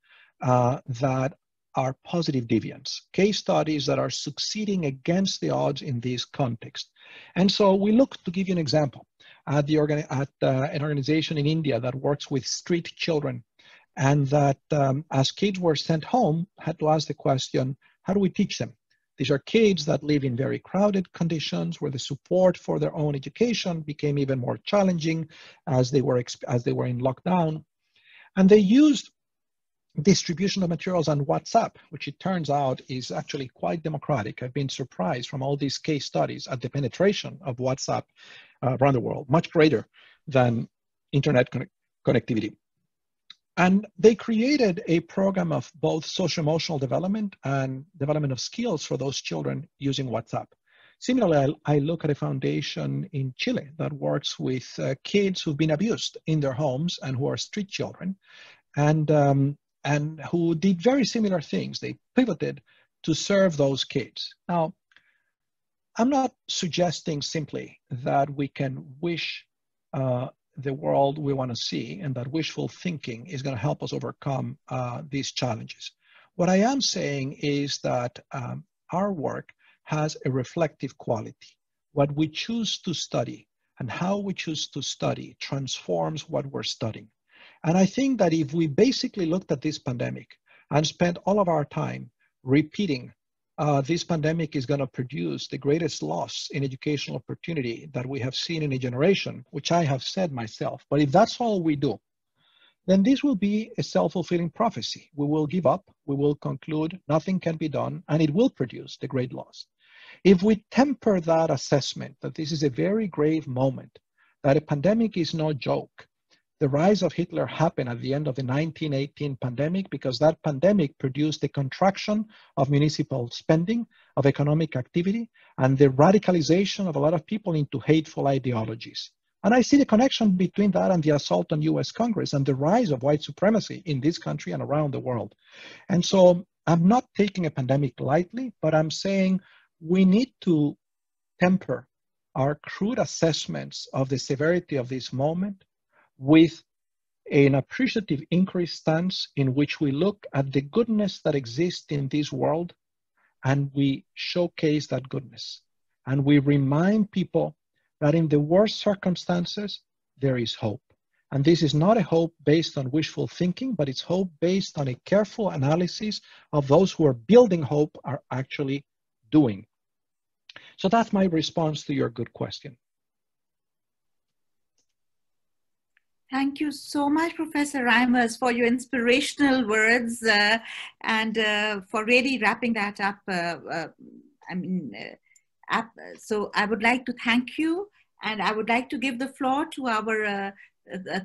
uh, that are positive deviants, case studies that are succeeding against the odds in this context. And so we look to give you an example at, the organ at uh, an organization in India that works with street children and that um, as kids were sent home, had to ask the question, how do we teach them? These are kids that live in very crowded conditions where the support for their own education became even more challenging as they were, as they were in lockdown. And they used distribution of materials on WhatsApp, which it turns out is actually quite democratic. I've been surprised from all these case studies at the penetration of WhatsApp uh, around the world, much greater than internet con connectivity. And they created a program of both social emotional development and development of skills for those children using WhatsApp. Similarly, I, look at a foundation in Chile that works with uh, kids who've been abused in their homes and who are street children. And um, and who did very similar things. They pivoted to serve those kids. Now, I'm not suggesting simply that we can wish uh, the world we want to see and that wishful thinking is going to help us overcome uh, these challenges. What I am saying is that um, our work has a reflective quality. What we choose to study and how we choose to study transforms what we're studying. And I think that if we basically looked at this pandemic and spent all of our time repeating uh, this pandemic is going to produce the greatest loss in educational opportunity that we have seen in a generation, which I have said myself. But if that's all we do, then this will be a self-fulfilling prophecy. We will give up, we will conclude nothing can be done, and it will produce the great loss. If we temper that assessment that this is a very grave moment, that a pandemic is no joke, the rise of Hitler happened at the end of the 1918 pandemic because that pandemic produced the contraction of municipal spending, of economic activity, and the radicalization of a lot of people into hateful ideologies. And I see the connection between that and the assault on US Congress and the rise of white supremacy in this country and around the world. And so I'm not taking a pandemic lightly, but I'm saying we need to temper our crude assessments of the severity of this moment with an appreciative inquiry stance in which we look at the goodness that exists in this world and we showcase that goodness. And we remind people that in the worst circumstances, there is hope. And this is not a hope based on wishful thinking, but it's hope based on a careful analysis of those who are building hope are actually doing. So that's my response to your good question. Thank you so much, Professor Reimers, for your inspirational words uh, and uh, for really wrapping that up. Uh, uh I mean, uh, up. so I would like to thank you, and I would like to give the floor to our uh,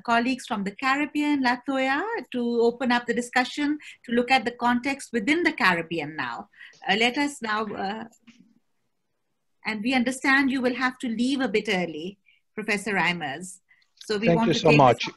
colleagues from the Caribbean, Latoya, to open up the discussion to look at the context within the Caribbean now. let us now, and we understand you will have to leave a bit early, Professor Reimers. So we thank you so much.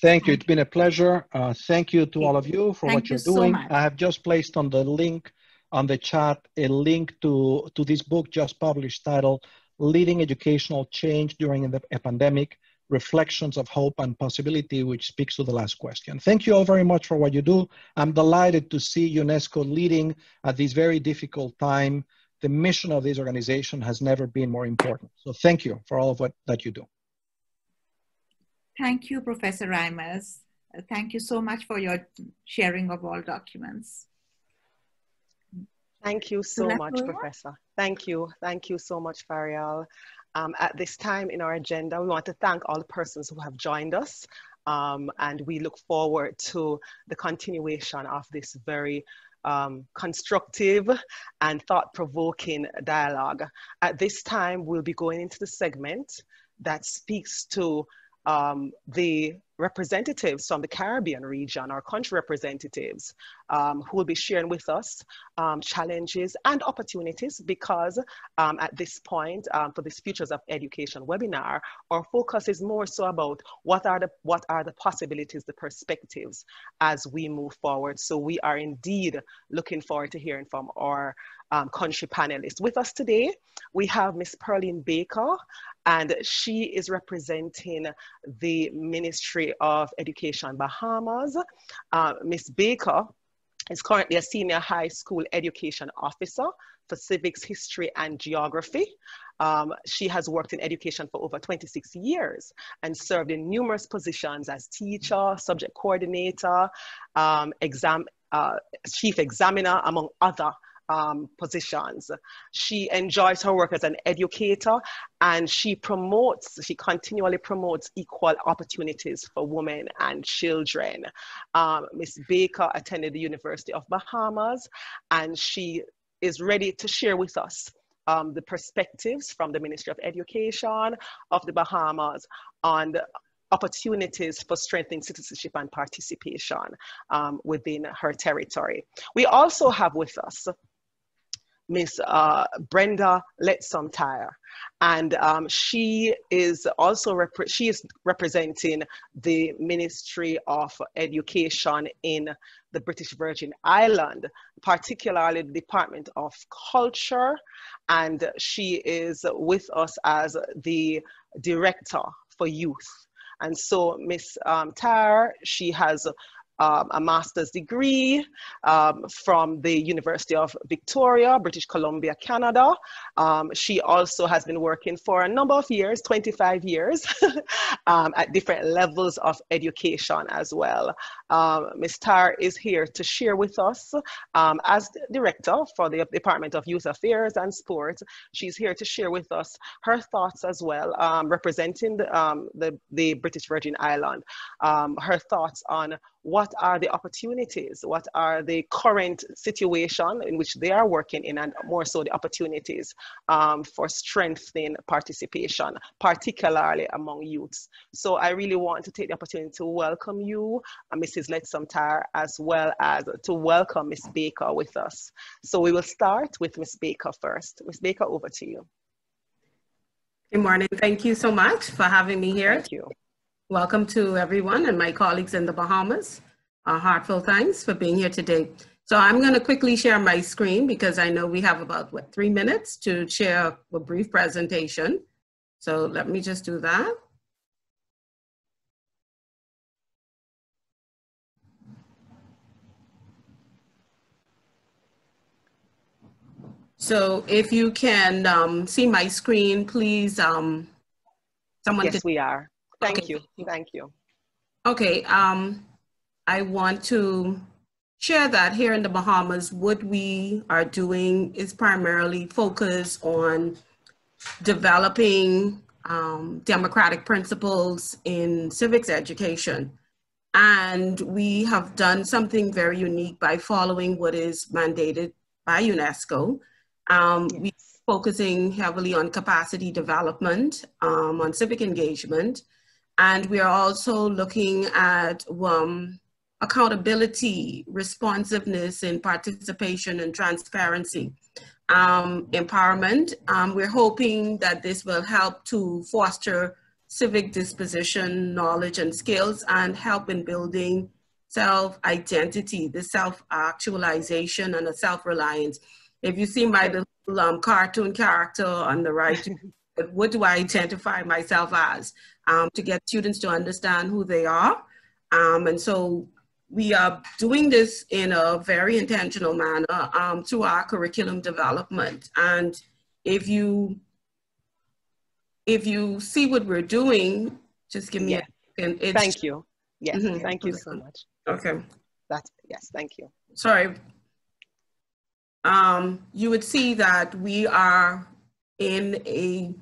Thank you. It's been a pleasure. Uh, thank you to all of you for what you're you doing. So I have just placed on the link on the chat a link to, to this book just published titled Leading Educational Change During the, a Pandemic, Reflections of Hope and Possibility, which speaks to the last question. Thank you all very much for what you do. I'm delighted to see UNESCO leading at this very difficult time. The mission of this organization has never been more important. So thank you for all of what that you do. Thank you, Professor Reimers. Thank you so much for your sharing of all documents. Thank you so much, Professor. Thank you. Thank you so much, Faryal. Um, at this time in our agenda, we want to thank all the persons who have joined us. Um, and we look forward to the continuation of this very um, constructive and thought-provoking dialogue. At this time, we'll be going into the segment that speaks to um, the representatives from the Caribbean region, our country representatives, um, who will be sharing with us um, challenges and opportunities because um, at this point um, for this Futures of Education webinar, our focus is more so about what are the, what are the possibilities, the perspectives as we move forward. So we are indeed looking forward to hearing from our um, country panelists. With us today, we have Ms. Pearline Baker, and she is representing the Ministry of Education Bahamas. Uh, Ms. Baker is currently a senior high school education officer for civics, history, and geography. Um, she has worked in education for over 26 years and served in numerous positions as teacher, subject coordinator, um, exam, uh, chief examiner, among other um, positions. She enjoys her work as an educator and she promotes, she continually promotes equal opportunities for women and children. Um, Miss Baker attended the University of Bahamas and she is ready to share with us um, the perspectives from the Ministry of Education of the Bahamas on the opportunities for strengthening citizenship and participation um, within her territory. We also have with us Miss uh, Brenda Lettsome-Tye. And um, she is also, she is representing the Ministry of Education in the British Virgin Island, particularly the Department of Culture. And she is with us as the Director for Youth. And so Miss um, Tye, she has um, a master's degree um, from the University of Victoria, British Columbia, Canada. Um, she also has been working for a number of years, 25 years, <laughs> um, at different levels of education as well. Um, Ms. Tar is here to share with us um, as director for the Department of Youth Affairs and Sport. She's here to share with us her thoughts as well, representing the, the, the, British Virgin Island, her thoughts on what are the opportunities, what are the current situation in which they are working in, and more so the opportunities um, for strengthening participation, particularly among youths. So I really want to take the opportunity to welcome you, uh, Mrs. Letsom Tar, as well as to welcome Ms. Baker with us. So we will start with Ms. Baker first. Ms. Baker, over to you. Good morning. Thank you so much for having me here. Thank you. Welcome to everyone and my colleagues in the Bahamas. Uh, heartfelt thanks for being here today. So I'm going to quickly share my screen because I know we have about, what, three minutes to share a brief presentation. So let me just do that. So if you can um, see my screen, please, um, someone. Yes, we are. Thank okay. you. Thank you. Okay. Um, I want to share that here in the Bahamas, what we are doing is primarily focused on developing um, democratic principles in civics education. And we have done something very unique by following what is mandated by UNESCO. Um, yes. We're focusing heavily on capacity development, um, on civic engagement, and we are also looking at um, accountability, responsiveness, and participation and transparency. Um, empowerment. Um, we're hoping that this will help to foster civic disposition, knowledge, and skills, and help in building self-identity, the self-actualization, and the self-reliance. If you see my little um, cartoon character on the right, <laughs> what do I identify myself as? Um, to get students to understand who they are. Um, and so we are doing this in a very intentional manner um, through our curriculum development. And if you if you see what we're doing, just give me yeah. a Thank you. Yes, mm -hmm. thank you so much. Okay. That's yes, thank you. Sorry. Um, you would see that we are in a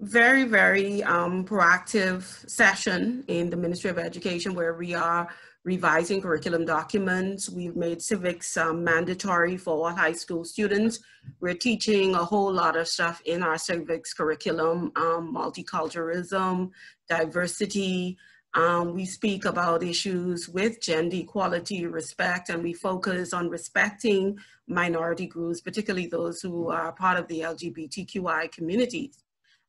very, very um, proactive session in the Ministry of Education where we are revising curriculum documents. We've made civics um, mandatory for all high school students. We're teaching a whole lot of stuff in our civics curriculum, um, multiculturalism, diversity. Um, we speak about issues with gender equality, respect, and we focus on respecting minority groups, particularly those who are part of the LGBTQI communities.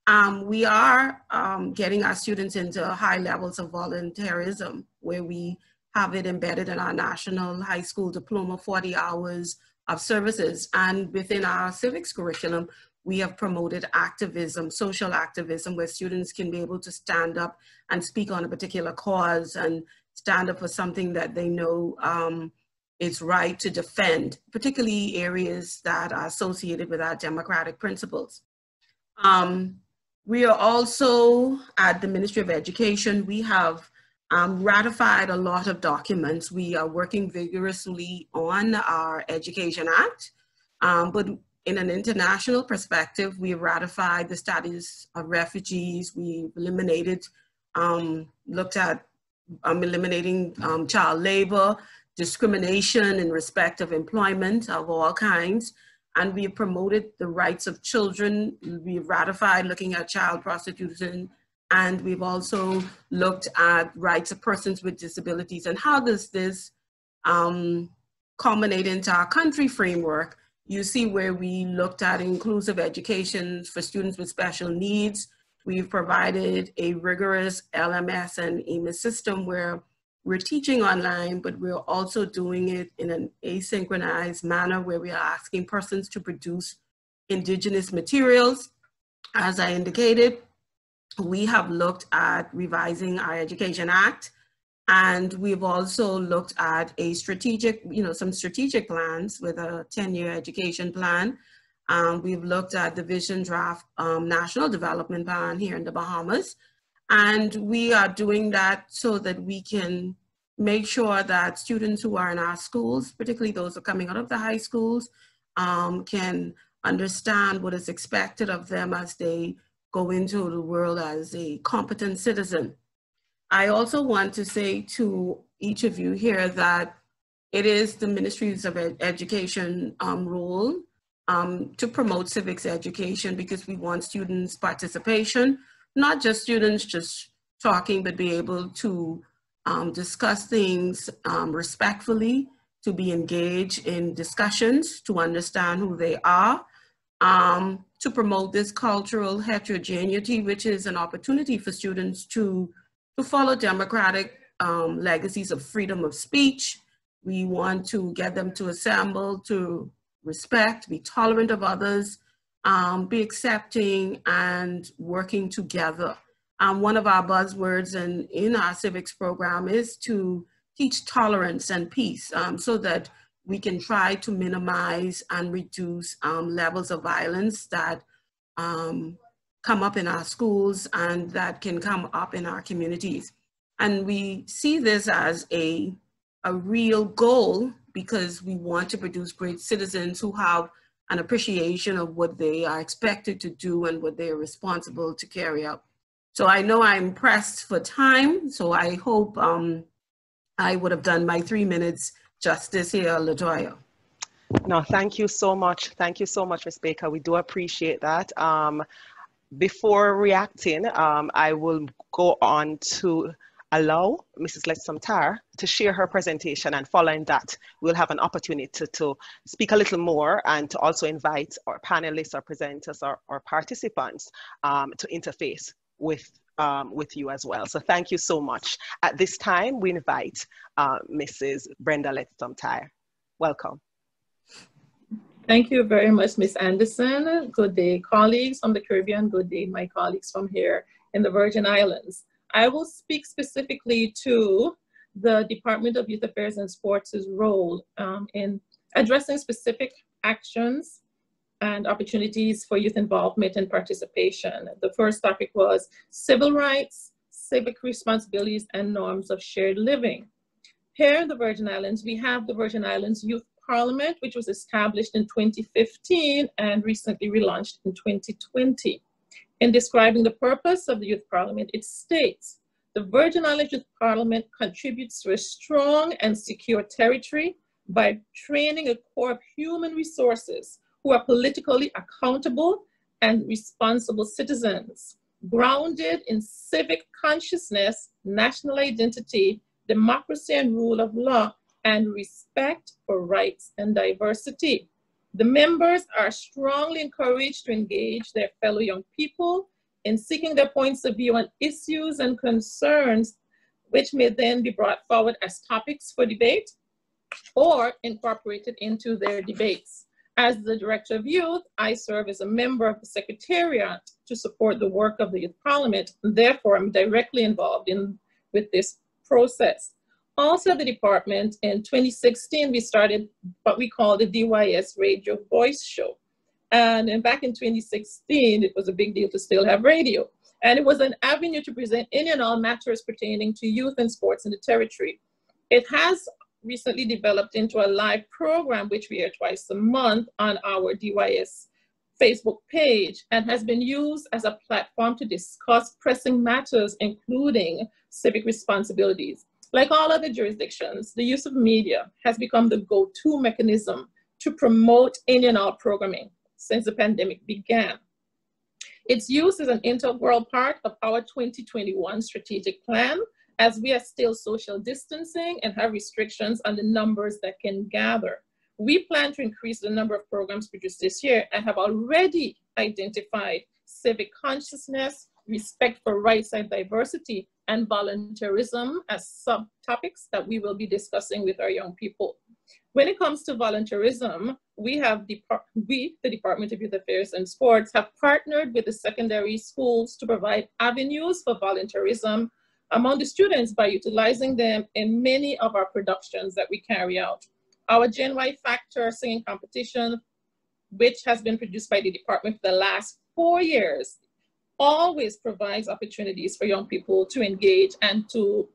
Um, we are um, getting our students into high levels of volunteerism where we have it embedded in our national high school diploma, 40 hours of services. And within our civics curriculum, we have promoted activism, social activism, where students can be able to stand up and speak on a particular cause and stand up for something that they know um, is right to defend, particularly areas that are associated with our democratic principles. Um, we are also at the Ministry of Education, we have um, ratified a lot of documents. We are working vigorously on our Education Act, um, but in an international perspective, we ratified the status of refugees. We eliminated, um, looked at um, eliminating um, child labor, discrimination in respect of employment of all kinds and we have promoted the rights of children. We've ratified looking at child prostitution, and we've also looked at rights of persons with disabilities. And how does this um, culminate into our country framework? You see where we looked at inclusive education for students with special needs. We've provided a rigorous LMS and EMIS system where we're teaching online, but we're also doing it in an asynchronized manner where we are asking persons to produce indigenous materials. As I indicated, we have looked at revising our Education Act And we've also looked at a strategic, you know, some strategic plans with a 10-year education plan. Um, we've looked at the Vision Draft um, National Development Plan here in the Bahamas. And we are doing that so that we can make sure that students who are in our schools, particularly those who are coming out of the high schools, um, can understand what is expected of them as they go into the world as a competent citizen. I also want to say to each of you here that it is the Ministries of Ed Education um, role um, to promote civics education because we want students' participation, not just students just talking, but be able to um, discuss things um, respectfully, to be engaged in discussions, to understand who they are, um, to promote this cultural heterogeneity, which is an opportunity for students to, to follow democratic um, legacies of freedom of speech. We want to get them to assemble, to respect, be tolerant of others, um, be accepting and working together. Um, one of our buzzwords in, in our civics program is to teach tolerance and peace um, so that we can try to minimize and reduce um, levels of violence that um, come up in our schools and that can come up in our communities. And we see this as a, a real goal because we want to produce great citizens who have an appreciation of what they are expected to do and what they are responsible to carry out. So I know I'm pressed for time, so I hope um, I would have done my three minutes justice here, Latoya. No, thank you so much. Thank you so much, Ms. Baker. We do appreciate that. Um, before reacting, um, I will go on to allow Mrs. Lettsome to share her presentation and following that, we'll have an opportunity to, to speak a little more and to also invite our panelists or presenters or, participants um, to interface with um, with you as well. So thank you so much. At this time, we invite uh, Mrs. Brenda Lettsome Welcome. Thank you very much, Ms. Anderson. Good day, colleagues from the Caribbean. Good day, my colleagues from here in the Virgin Islands. I will speak specifically to the Department of Youth Affairs and Sports' role um, in addressing specific actions and opportunities for youth involvement and participation. The first topic was civil rights, civic responsibilities, and norms of shared living. Here in the Virgin Islands, we have the Virgin Islands Youth Parliament, which was established in 2015 and recently relaunched in 2020. In describing the purpose of the Youth Parliament, it states, the Virgin Islands Youth Parliament contributes to a strong and secure territory by training a core of human resources who are politically accountable and responsible citizens, grounded in civic consciousness, national identity, democracy and rule of law, and respect for rights and diversity. The members are strongly encouraged to engage their fellow young people in seeking their points of view on issues and concerns, which may then be brought forward as topics for debate or incorporated into their debates. As the Director of Youth, I serve as a member of the Secretariat to support the work of the Youth Parliament. Therefore, I'm directly involved in with this process. Also, the department in 2016, we started what we call the DYS Radio Voice Show. And, and back in 2016, it was a big deal to still have radio. And it was an avenue to present any and all matters pertaining to youth and sports in the territory. It has recently developed into a live program, which we air twice a month on our DYS Facebook page and has been used as a platform to discuss pressing matters, including civic responsibilities. Like all other jurisdictions, the use of media has become the go-to mechanism to promote any and all programming since the pandemic began. Its use is an integral part of our 2021 strategic plan as we are still social distancing and have restrictions on the numbers that can gather. We plan to increase the number of programs produced this year and have already identified civic consciousness, respect for rights and diversity, and volunteerism as subtopics that we will be discussing with our young people. When it comes to volunteerism, we have, we, the Department of Youth Affairs and Sports, have partnered with the secondary schools to provide avenues for volunteerism among the students by utilizing them in many of our productions that we carry out. Our Gen Y Factor singing competition, which has been produced by the department for the last four years, always provides opportunities for young people to engage and to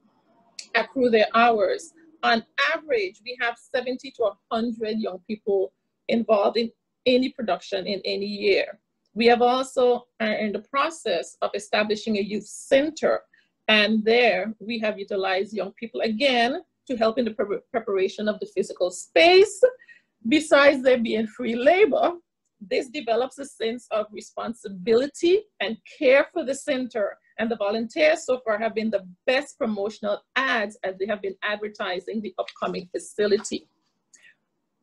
accrue their hours. On average, we have 70 to 100 young people involved in any production in any year. We have also are in the process of establishing a youth center and there we have utilized young people again to help in the pre preparation of the physical space. Besides there being free labor, this develops a sense of responsibility and care for the center. And the volunteers so far have been the best promotional ads as they have been advertising the upcoming facility.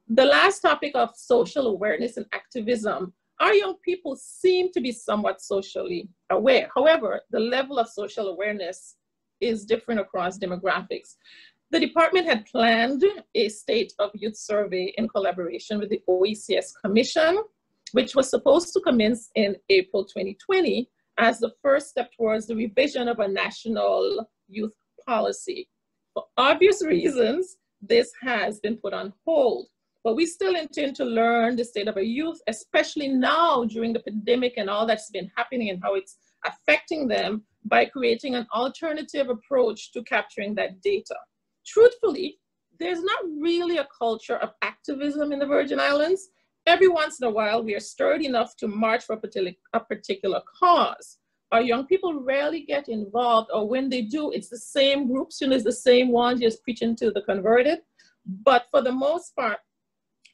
The last topic of social awareness and activism. Our young people seem to be somewhat socially aware. However, the level of social awareness is different across demographics. The department had planned a state of youth survey in collaboration with the OECS Commission which was supposed to commence in April 2020 as the first step towards the revision of a national youth policy. For obvious reasons, this has been put on hold, but we still intend to learn the state of our youth, especially now during the pandemic and all that's been happening and how it's affecting them by creating an alternative approach to capturing that data. Truthfully, there's not really a culture of activism in the Virgin Islands, Every once in a while, we are stirred enough to march for a particular, cause. Our young people rarely get involved, or when they do, it's the same groups, you know, it's the same ones just preaching to the converted. But for the most part,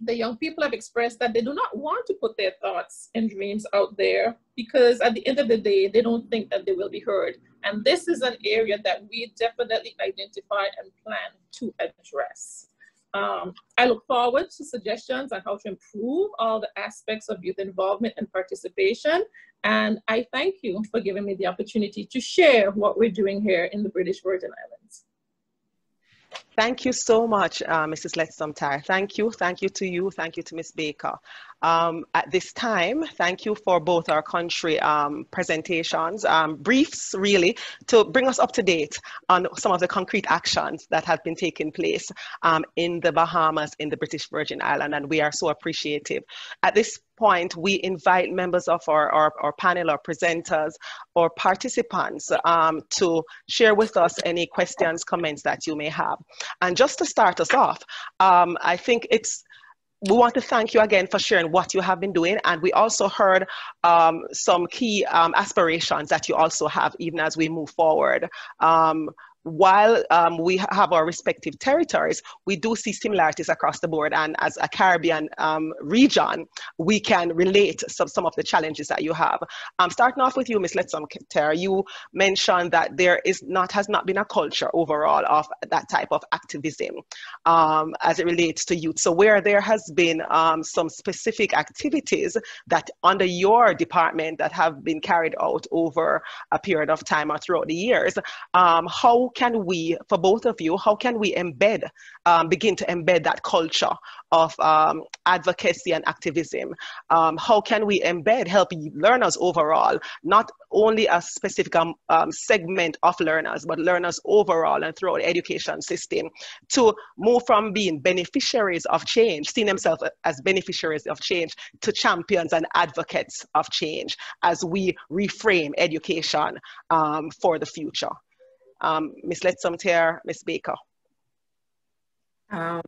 the young people have expressed that they do not want to put their thoughts and dreams out there because at the end of the day, they don't think that they will be heard. And this is an area that we definitely identify and plan to address. Um, I look forward to suggestions on how to improve all the aspects of youth involvement and participation. And I thank you for giving me the opportunity to share what we're doing here in the British Virgin Islands. Thank you so much, uh, Mrs. Lettsome-Tye. Thank you. Thank you to you. Thank you to Ms. Baker. Um, at this time, thank you for both our country um, presentations, um, briefs really, to bring us up to date on some of the concrete actions that have been taking place um, in the Bahamas, in the British Virgin Island, and we are so appreciative. At this point, we invite members of our, our, our panel or presenters or participants um, to share with us any questions, comments that you may have. And just to start us off, um, I think it's we want to thank you again for sharing what you have been doing. And we also heard um, some key um, aspirations that you also have even as we move forward. Um, while um, we have our respective territories, we do see similarities across the board. And as a Caribbean um, region, we can relate some, some of the challenges that you have. Um, starting off with you, Ms. Lettsome-Tye, you mentioned that there is not has not been a culture overall of that type of activism um, as it relates to youth. So where there has been um, some specific activities that under your department that have been carried out over a period of time or throughout the years, um, how can we, for both of you, how can we embed, um, begin to embed that culture of um, advocacy and activism? Um, how can we embed, help learners overall, not only a specific um, um, segment of learners, but learners overall and throughout the education system to move from being beneficiaries of change, seeing themselves as beneficiaries of change, to champions and advocates of change as we reframe education um, for the future um, Ms. Lettsome-Tye, Ms. Baker. Um,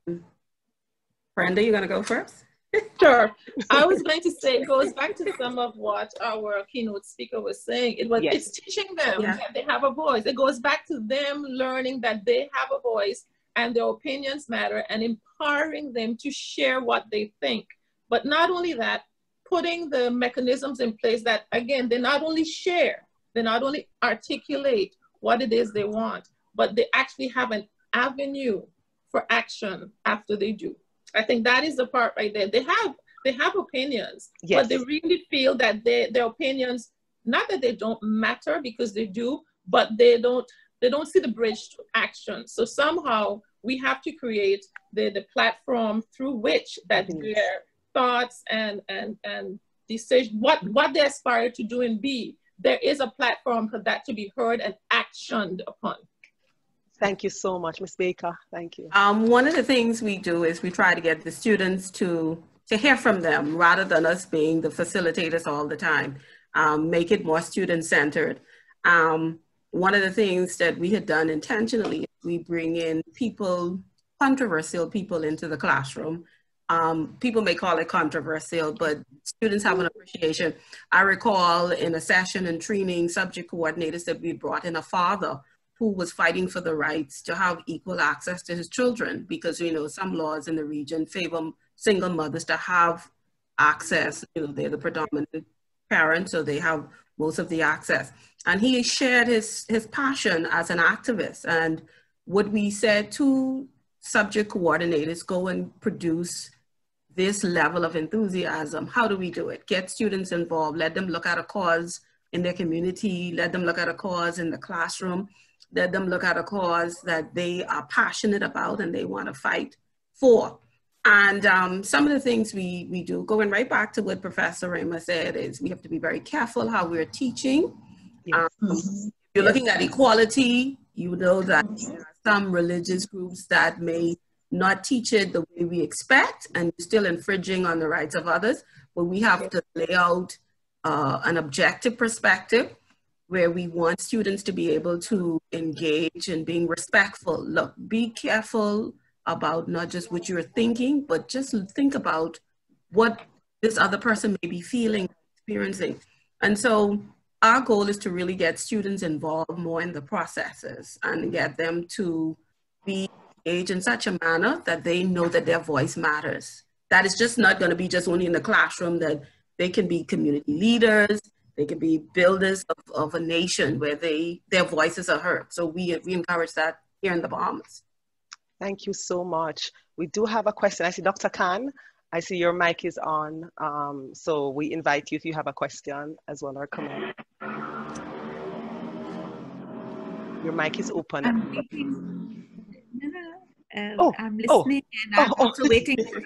Brenda, you gonna go first? <laughs> sure. I was going to say it goes back to some of what our keynote speaker was saying. It was yes. it's teaching them yeah. that they have a voice. It goes back to them learning that they have a voice and their opinions matter and empowering them to share what they think. But not only that, putting the mechanisms in place that again, they not only share, they not only articulate what it is they want, but they actually have an avenue for action after they do. I think that is the part right there. They have they have opinions, yes. but they really feel that they, their opinions, not that they don't matter because they do, but they don't they don't see the bridge to action. So somehow we have to create the, the platform through which that mm-hmm. their thoughts and and and decision what what they aspire to do and be there is a platform for that to be heard and actioned upon. Thank you so much, Ms. Baker. Thank you. Um, one of the things we do is we try to get the students to to hear from them rather than us being the facilitators all the time. Um, make it more student centered. Um, one of the things that we had done intentionally, we bring in people, controversial people into the classroom. Um, people may call it controversial, but students have an appreciation. I recall in a session and training subject coordinators that we brought in a father who was fighting for the rights to have equal access to his children because you know some laws in the region favor single mothers to have access. You know they're the predominant parent so they have most of the access. And he shared his his passion as an activist. And what we said to subject coordinators go and produce this level of enthusiasm how do we do it? Get students involved. Let them look at a cause in their community. Let them look at a cause in the classroom. Let them look at a cause that they are passionate about and they want to fight for. And um, some of the things we, we do, going right back to what Professor Rama said, is we have to be very careful how we're teaching. Um, if you're looking at equality, you know that there are some religious groups that may not teach it the way we expect and still infringing on the rights of others. But we have to lay out uh, an objective perspective where we want students to be able to engage in being respectful. Look, be careful about not just what you're thinking, but just think about what this other person may be feeling, experiencing. And so our goal is to really get students involved more in the processes and get them to be engaged in such a manner that they know that their voice matters. That is just not going to be just only in the classroom, that they can be community leaders, they can be builders of, of a nation where they their voices are heard. So we we encourage that here in the Bahamas. Thank you so much. We do have a question. I see Dr. Khan. I see your mic is on. Um, so we invite you if you have a question as well or comment. Your mic is open. I'm no, no, uh, oh, I'm oh. listening oh, and I'm oh, also waiting <laughs> for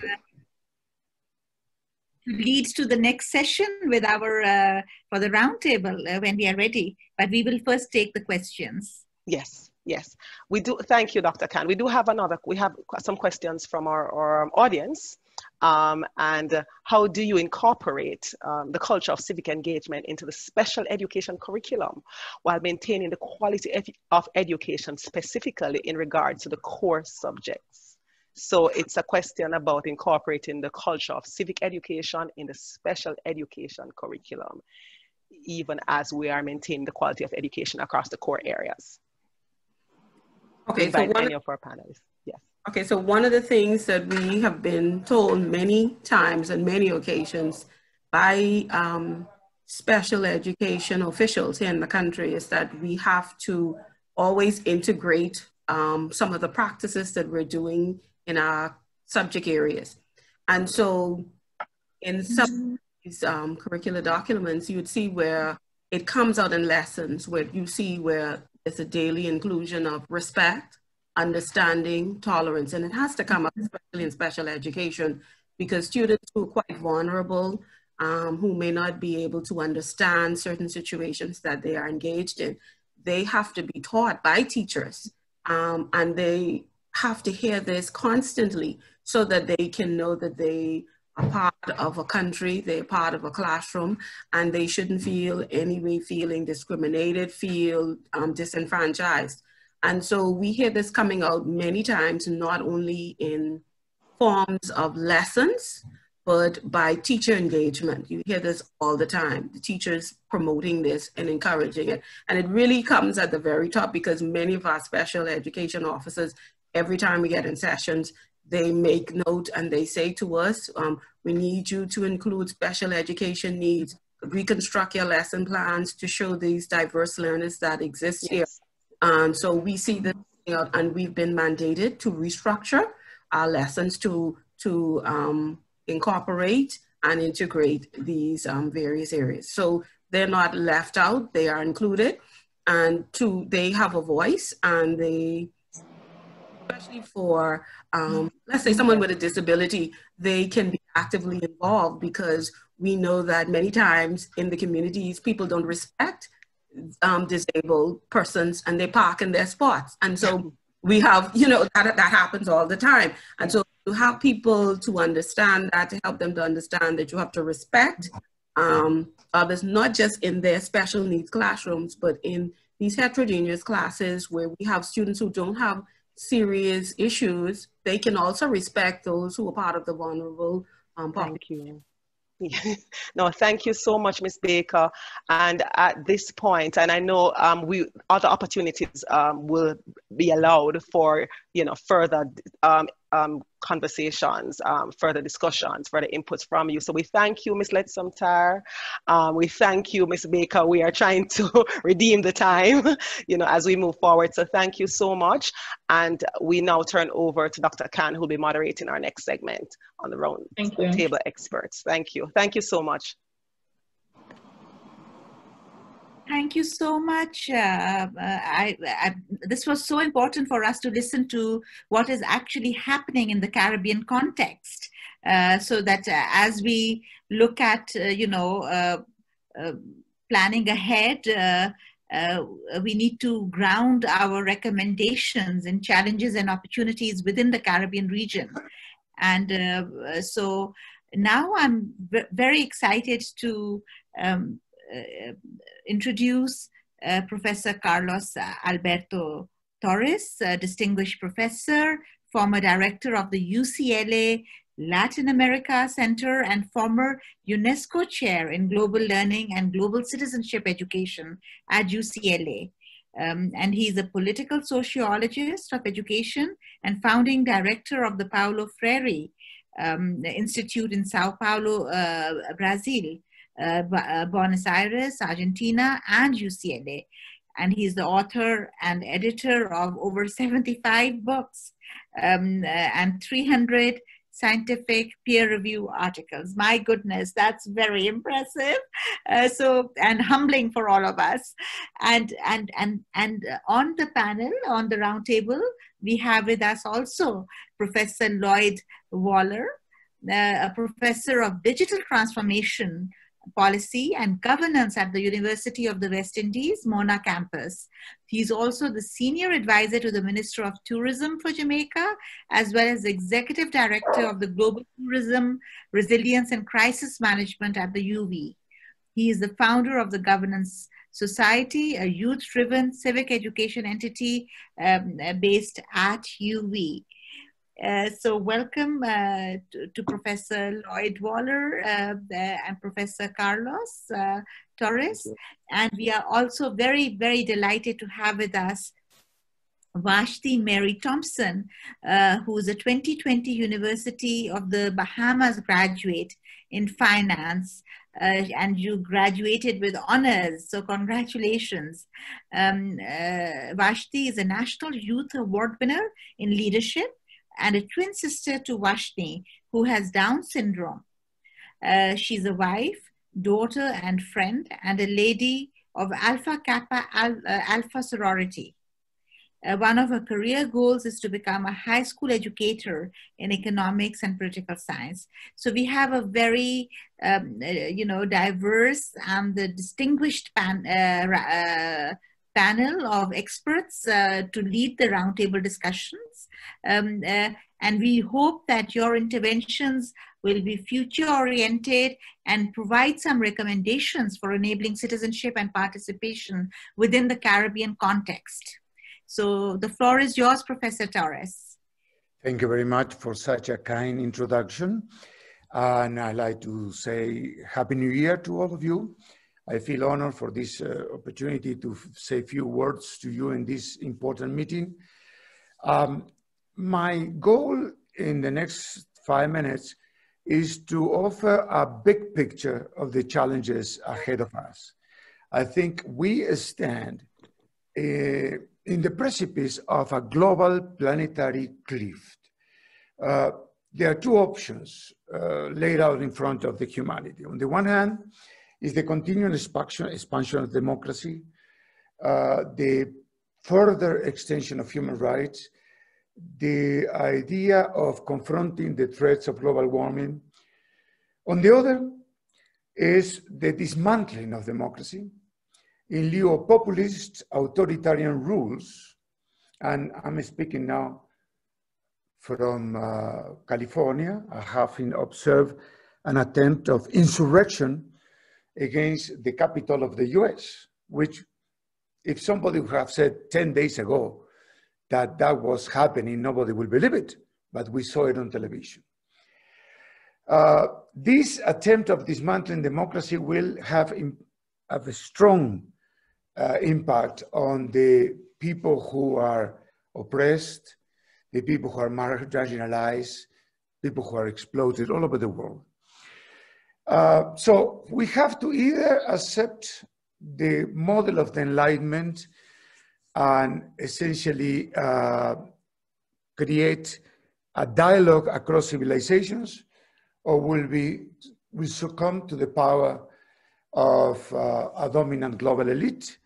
leads to the next session with our uh, for the roundtable uh, when we are ready. But we will first take the questions. Yes, yes, we do. Thank you, Dr. Khan. We do have another. We have some questions from our, our audience. Um, and how do you incorporate um, the culture of civic engagement into the special education curriculum while maintaining the quality of education specifically in regards to the core subjects? So it's a question about incorporating the culture of civic education in the special education curriculum, even as we are maintaining the quality of education across the core areas. Okay, so one of our panelists. Okay, so one of the things that we have been told many times and many occasions by um, special education officials here in the country is that we have to always integrate um, some of the practices that we're doing in our subject areas. And so in some of these um, curricular documents, you would see where it comes out in lessons, where you see where there's a daily inclusion of respect, understanding, tolerance, and it has to come up, especially in special education, because students who are quite vulnerable, um, who may not be able to understand certain situations that they are engaged in, they have to be taught by teachers. Um, and they have to hear this constantly so that they can know that they are part of a country, they're part of a classroom, and they shouldn't feel any way feeling discriminated, feel um, disenfranchised. And so we hear this coming out many times, not only in forms of lessons, but by teacher engagement. You hear this all the time, the teachers promoting this and encouraging it. And it really comes at the very top because many of our special education officers every time we get in sessions, they make note and they say to us, um, we need you to include special education needs, reconstruct your lesson plans to show these diverse learners that exist yes. here. And so we see this and we've been mandated to restructure our lessons to, to um, incorporate and integrate these um, various areas. So they're not left out, they are included and to, they have a voice and they, especially for, um, let's say, someone with a disability, they can be actively involved because we know that many times in the communities, people don't respect um, disabled persons and they park in their spots. And so we have, you know, that, that happens all the time. And so you have people to understand that, to help them to understand that you have to respect um, others, not just in their special needs classrooms, but in these heterogeneous classes where we have students who don't have serious issues, they can also respect those who are part of the vulnerable um, population. <laughs> no, thank you so much, Ms. Baker. And at this point, and I know um, we other opportunities um, will be allowed for you know further um, um, conversations, um, further discussions, further inputs from you. So we thank you, Ms. Lettsome-Tye. Um, we thank you, Ms. Baker. We are trying to <laughs> redeem the time, <laughs> you know, as we move forward. So thank you so much. And we now turn over to Dr. Khan, who'll be moderating our next segment on the round table experts. Thank you. Thank you so much. Thank you so much. Uh, uh, I, I, this was so important for us to listen to what is actually happening in the Caribbean context, uh, so that uh, as we look at, uh, you know, uh, planning ahead, we need to ground our recommendations in challenges and opportunities within the Caribbean region. And so now I'm very excited to um, introduce uh, Professor Carlos Alberto Torres, distinguished professor, former director of the UCLA Latin America Center and former UNESCO chair in global learning and global citizenship education at UCLA. Um, and he's a political sociologist of education and founding director of the Paulo Freire um, Institute in Sao Paulo, uh, Brazil. Uh, uh, Buenos Aires, Argentina, and UCLA. And he's the author and editor of over 75 books um, uh, and 300 scientific peer review articles. My goodness, that's very impressive. Uh, so and humbling for all of us. And and and and on the panel, on the roundtable, we have with us also Professor Lloyd Waller, uh, a professor of digital transformation policy and governance at the University of the West Indies, Mona campus. He's also the senior advisor to the Minister of Tourism for Jamaica, as well as executive director of the Global Tourism Resilience and Crisis Management at the UWI. He is the founder of the Governance Society, a youth-driven civic education entity um, based at UWI. Uh, so welcome uh, to, to, Professor Lloyd Waller uh, and Professor Carlos uh, Torres. And we are also very, very delighted to have with us Vashti Mary Thompson, uh, who is a 2020 University of the Bahamas graduate in finance. and you graduated with honors, so congratulations. Um, Vashti is a National Youth Award winner in leadership and a twin sister to Vashti, who has Down syndrome. Uh, she's a wife, daughter, and friend, and a lady of Alpha Kappa Al uh, Alpha sorority. Uh, one of her career goals is to become a high school educator in economics and political science. So we have a very, um, uh, you know, diverse and the distinguished pan, uh, uh, panel of experts uh, to lead the roundtable discussions. Um, uh, and we hope that your interventions will be future oriented and provide some recommendations for enabling citizenship and participation within the Caribbean context. So the floor is yours, Professor Torres. Thank you very much for such a kind introduction. and I'd like to say Happy New Year to all of you. I feel honored for this uh, opportunity to say a few words to you in this important meeting. Um, my goal in the next five minutes is to offer a big picture of the challenges ahead of us. I think we stand uh, in the precipice of a global planetary cliff. Uh, there are two options uh, laid out in front of the humanity. On the one hand, is the continuing expansion, expansion of democracy, uh, the further extension of human rights, the idea of confronting the threats of global warming, On the other is the dismantling of democracy in lieu of populist authoritarian rules. And I'm speaking now from uh, California. I have observed an attempt of insurrection against the capital of the US, which if somebody would have said 10 days ago that that was happening, nobody will believe it, but we saw it on television. Uh, this attempt of dismantling democracy will have, have a strong uh, impact on the people who are oppressed, the people who are marginalized, people who are exploited all over the world. Uh, so we have to either accept the model of the Enlightenment and essentially uh, create a dialogue across civilizations, or will we will succumb to the power of uh, a dominant global elite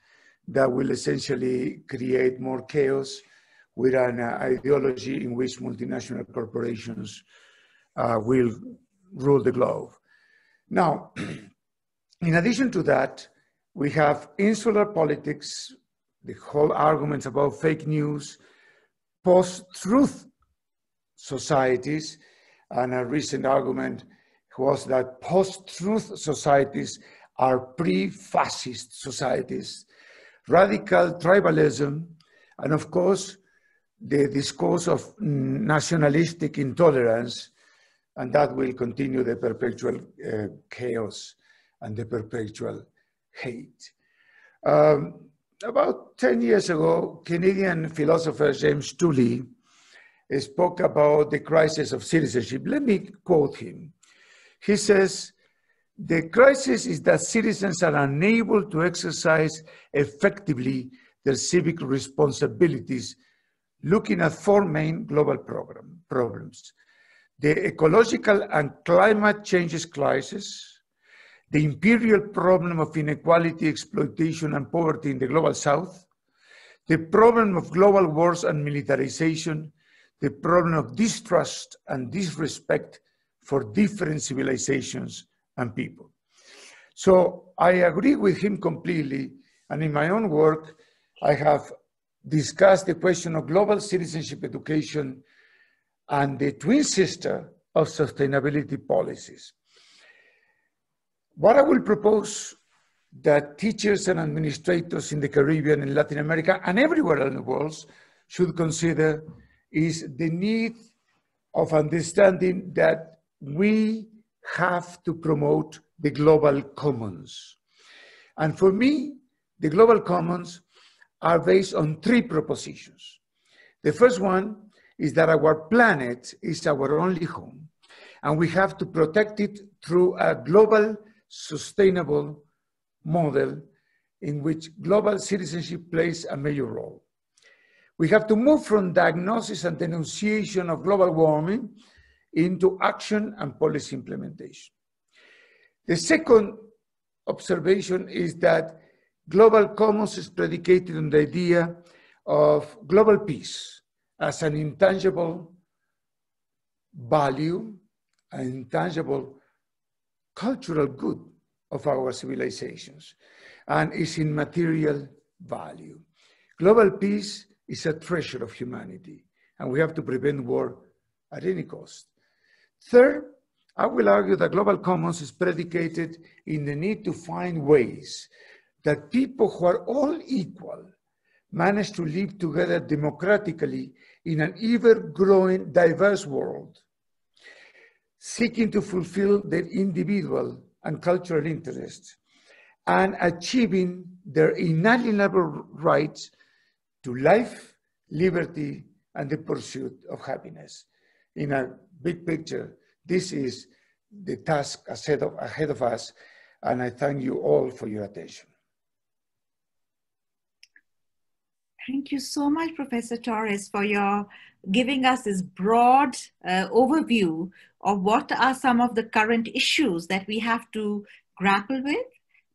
that will essentially create more chaos with an uh, ideology in which multinational corporations uh, will rule the globe. Now, <clears throat> in addition to that, we have insular politics, the whole arguments about fake news, post-truth societies, and a recent argument was that post-truth societies are pre-fascist societies, radical tribalism, and of course, the discourse of nationalistic intolerance, and that will continue the perpetual uh, chaos and the perpetual hate. Um, about 10 years ago, Canadian philosopher James Tully spoke about the crisis of citizenship. Let me quote him. He says, the crisis is that citizens are unable to exercise effectively their civic responsibilities, looking at four main global program, problems. The ecological and climate changes crisis, the imperial problem of inequality, exploitation, and poverty in the global south, the problem of global wars and militarization, the problem of distrust and disrespect for different civilizations and people. So I agree with him completely. And in my own work, I have discussed the question of global citizenship education and the twin sister of sustainability policies. What I will propose that teachers and administrators in the Caribbean and Latin America and everywhere in the world should consider is the need of understanding that we have to promote the global commons. And for me, the global commons are based on three propositions. The first one is that our planet is our only home, and we have to protect it through a global sustainable model in which global citizenship plays a major role. We have to move from diagnosis and denunciation of global warming into action and policy implementation. The second observation is that global commons is predicated on the idea of global peace as an intangible value, an intangible cultural good of our civilizations, and is in material value. Global peace is a treasure of humanity, and we have to prevent war at any cost. Third, I will argue that global commons is predicated in the need to find ways that people who are all equal manage to live together democratically in an ever growing diverse world, seeking to fulfill their individual and cultural interests and achieving their inalienable rights to life, liberty, and the pursuit of happiness. In a big picture, this is the task ahead of, ahead of us, and I thank you all for your attention. Thank you so much, Professor Torres, for your giving us this broad uh, overview of what are some of the current issues that we have to grapple with.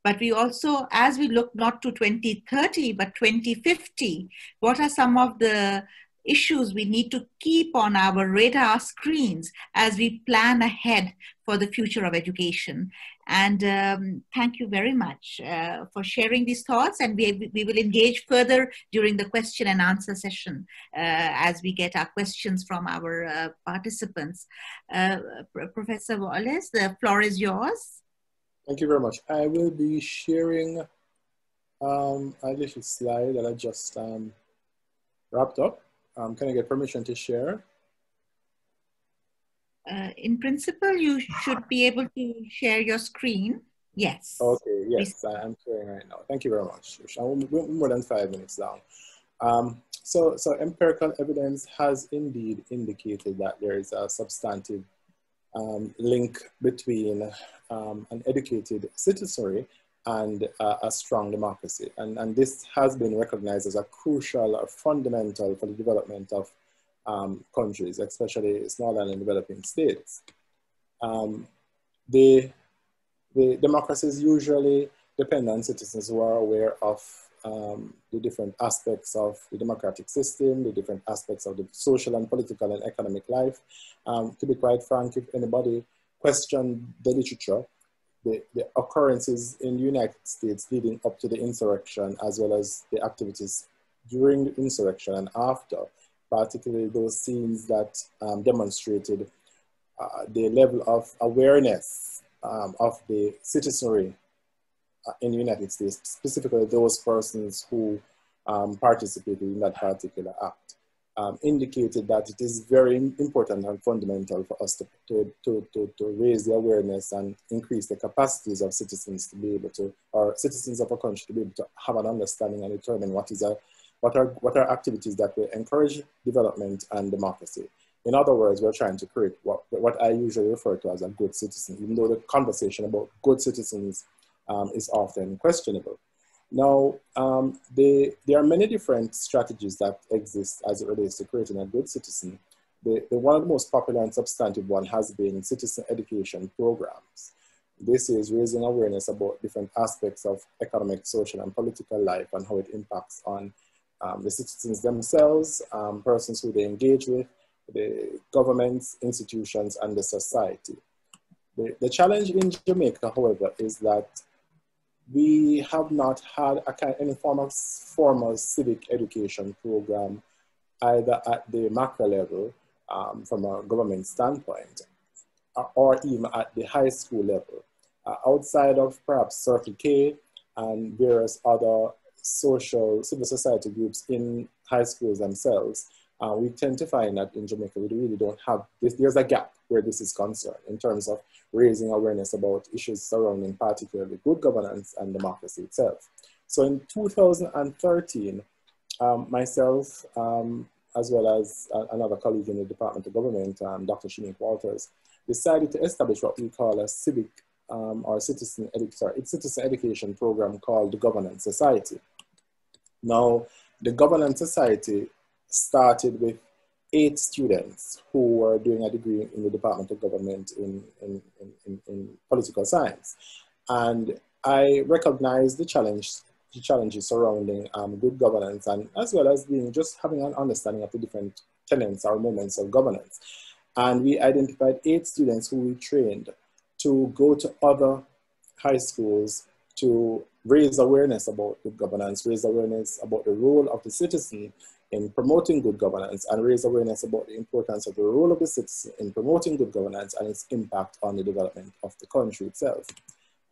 But we also, as we look not to 2030, but 2050, what are some of the issues we need to keep on our radar screens as we plan ahead for the future of education. And um, thank you very much uh, for sharing these thoughts. And we, we will engage further during the question and answer session uh, as we get our questions from our uh, participants. Uh, Professor Wallace, the floor is yours. Thank you very much. I will be sharing um, a little slide that I just um, wrapped up. Um, can I get permission to share? Uh, in principle, you should be able to share your screen. Yes. Okay, yes, I am sharing right now. Thank you very much. We're more than five minutes now. Um, so, so empirical evidence has indeed indicated that there is a substantive um, link between um, an educated citizenry and uh, a strong democracy. And, and this has been recognized as a crucial or fundamental for the development of um, countries, especially small and developing states. Um, the, the democracies usually depend on citizens who are aware of um, the different aspects of the democratic system, the different aspects of the social and political and economic life. Um, to be quite frank, if anybody questioned the literature, the, the occurrences in the United States leading up to the insurrection, as well as the activities during the insurrection and after, particularly those scenes that um, demonstrated uh, the level of awareness um, of the citizenry uh, in the United States, specifically those persons who um, participated in that particular act um, indicated that it is very important and fundamental for us to, to, to, to, to raise the awareness and increase the capacities of citizens to be able to, or citizens of a country to be able to have an understanding and determine what is a, what are, what are activities that will encourage development and democracy. In other words, we're trying to create what, what I usually refer to as a good citizen, even though the conversation about good citizens um, is often questionable. Now, um, they, there are many different strategies that exist as it relates to creating a good citizen. The, the one of the most popular and substantive one has been citizen education programs. This is raising awareness about different aspects of economic, social, and political life and how it impacts on um, the citizens themselves, um, persons who they engage with, the governments, institutions, and the society. The, the challenge in Jamaica, however, is that we have not had a any form of formal civic education program either at the macro level um, from a government standpoint uh, or even at the high school level. Uh, outside of perhaps Circle K and various other social civil society groups in high schools themselves, uh, we tend to find that in Jamaica we really don't have this. There's a gap where this is concerned in terms of raising awareness about issues surrounding particularly good governance and democracy itself. So in 2013, um, myself, um, as well as another colleague in the Department of Government, um, Dr. Shanique Walters, decided to establish what we call a civic um, or citizen, edu sorry, citizen education program called the Governance Society. Now, the Governance Society started with eight students who were doing a degree in the Department of Government in, in, in, in political science. And I recognized the challenge the challenges surrounding um, good governance and as well as being just having an understanding of the different tenets or moments of governance. And we identified eight students who we trained to go to other high schools to raise awareness about good governance, raise awareness about the role of the citizen in promoting good governance and raise awareness about the importance of the role of the citizen in promoting good governance and its impact on the development of the country itself.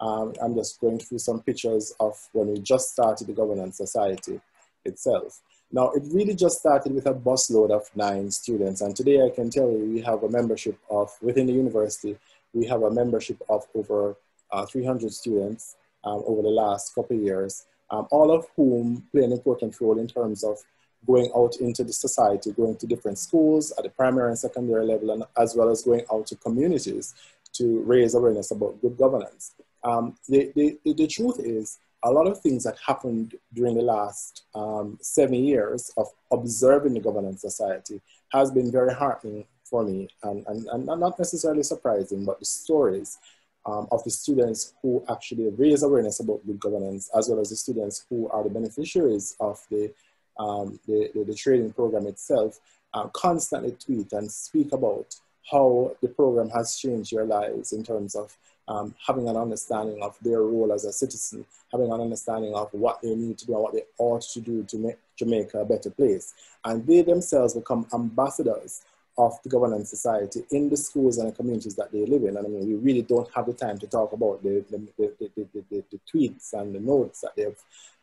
Um, I'm just going through some pictures of when we just started the Governance Society itself. Now, it really just started with a busload of nine students, and today I can tell you we have a membership of, within the university, we have a membership of over uh, 300 students um, over the last couple of years, um, all of whom play an important role in terms of going out into the society, going to different schools at the primary and secondary level, and as well as going out to communities to raise awareness about good governance. Um, the, the, the, truth is, a lot of things that happened during the last um, seven years of observing the governance society has been very heartening for me and, and, and not necessarily surprising, but the stories um, of the students who actually raise awareness about good governance, as well as the students who are the beneficiaries of the um, the, the, the, training program itself, uh, constantly tweet and speak about how the program has changed your lives in terms of um, having an understanding of their role as a citizen, having an understanding of what they need to do and what they ought to do to make Jamaica a better place. And they themselves become ambassadors of the governance society in the schools and the communities that they live in. And I mean, we really don't have the time to talk about the, the, the, the, the tweets and the notes that they've,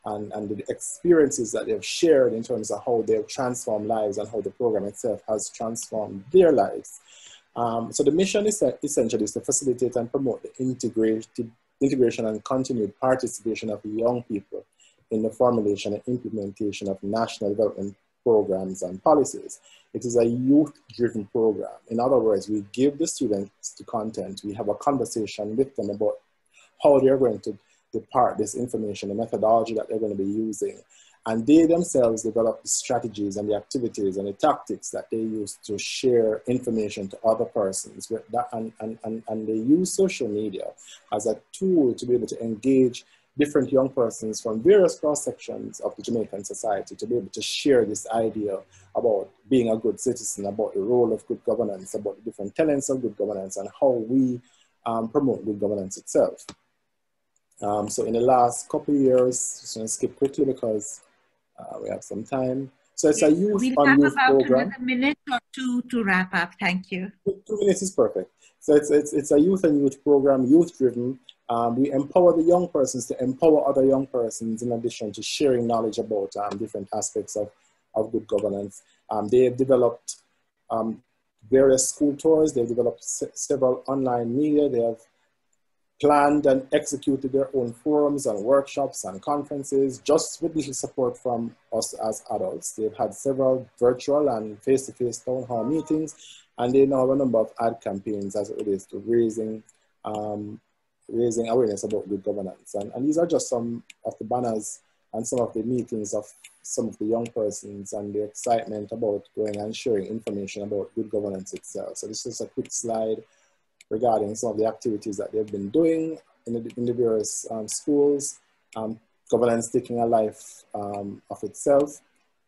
and, and the experiences that they've shared in terms of how they've transformed lives and how the program itself has transformed their lives. Um, so the mission is essentially is to facilitate and promote the integration and continued participation of young people in the formulation and implementation of national development programs and policies. It is a youth-driven program. In other words, we give the students the content, we have a conversation with them about how they're going to depart this information, the methodology that they're going to be using, and they themselves develop the strategies and the activities and the tactics that they use to share information to other persons. That, and, and, and, and they use social media as a tool to be able to engage different young persons from various cross sections of the Jamaican society to be able to share this idea about being a good citizen, about the role of good governance, about the different tenets of good governance, and how we um, promote good governance itself. Um, so in the last couple of years, just going to skip quickly because uh, we have some time. So it's a youth we'll on have about program. a minute or two to wrap up. Thank you. Two, two minutes is perfect. So it's, it's, it's a youth and youth program, youth driven. Um, we empower the young persons to empower other young persons in addition to sharing knowledge about um, different aspects of, of good governance. Um, they have developed um, various school tours. They've developed se several online media. They have planned and executed their own forums and workshops and conferences just with little support from us as adults. They've had several virtual and face-to-face -face town hall meetings, and they now have a number of ad campaigns as it relates to raising, um, raising awareness about good governance. And, and these are just some of the banners and some of the meetings of some of the young persons and the excitement about going and sharing information about good governance itself. So this is a quick slide regarding some of the activities that they've been doing in the, in the various um, schools, um, governance taking a life um, of itself.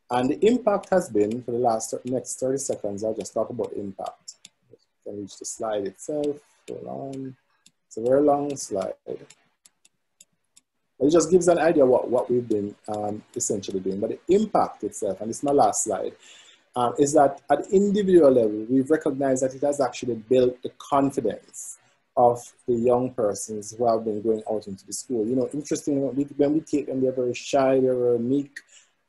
And the impact has been, for the last next 30 seconds, I'll just talk about impact. Can reach the slide itself, hold on. It's a very long slide. But it just gives an idea what, what we've been um, essentially doing. But the impact itself, and is my last slide, um, is that at individual level, we've recognized that it has actually built the confidence of the young persons who have been going out into the school. You know, interesting, when we take them, they're very shy, they're very meek,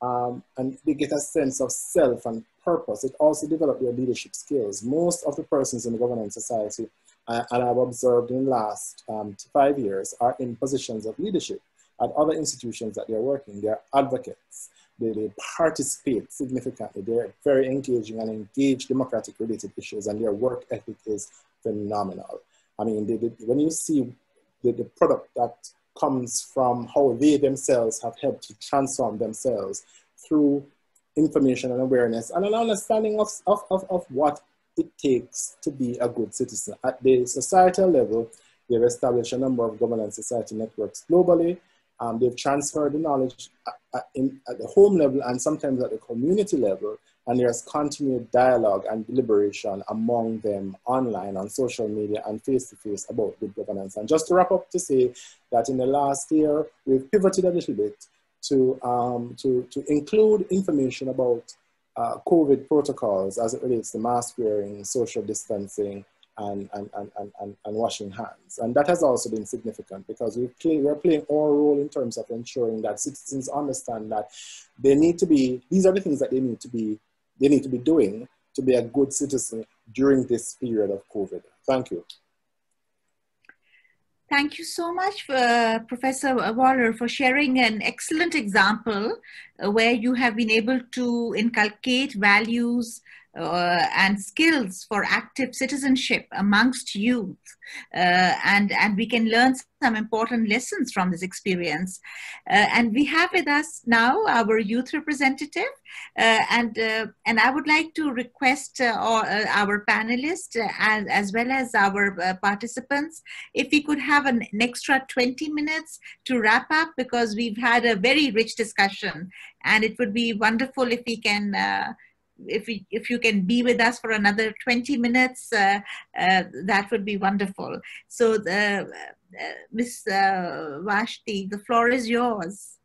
um, and they get a sense of self and purpose. It also develops their leadership skills. Most of the persons in the governance society, uh, and I've observed in the last um, five years, are in positions of leadership at other institutions that they're working. They're advocates they, they participate significantly. They're very engaging and engage democratic related issues and their work ethic is phenomenal. I mean, they, they, when you see the, the product that comes from how they themselves have helped to transform themselves through information and awareness and an understanding of, of, of, of what it takes to be a good citizen. At the societal level, they've established a number of governance society networks globally. Um, they've transferred the knowledge at, in, at the home level and sometimes at the community level, and there's continued dialogue and deliberation among them online, on social media, and face-to-face -face about good governance. And just to wrap up to say that in the last year, we've pivoted a little bit to, um, to, to include information about uh, COVID protocols as it relates to mask wearing, social distancing, and, and, and, and, and, washing hands. And that has also been significant because we play, we're playing our role in terms of ensuring that citizens understand that they need to be, these are the things that they need to be, they need to be doing to be a good citizen during this period of COVID. Thank you. Thank you so much, uh, Professor Waller, for sharing an excellent example uh, where you have been able to inculcate values uh, and skills for active citizenship amongst youth. Uh, and, and we can learn some important lessons from this experience. Uh, and we have with us now our youth representative. Uh, and, uh, and I would like to request uh, our, our panelists as, as well as our participants, if we could have an, an extra 20 minutes to wrap up because we've had a very rich discussion and it would be wonderful if we can if we, if you can be with us for another 20 minutes, uh, uh, that would be wonderful. So, the, uh, Ms. Uh, Vashti, the floor is yours.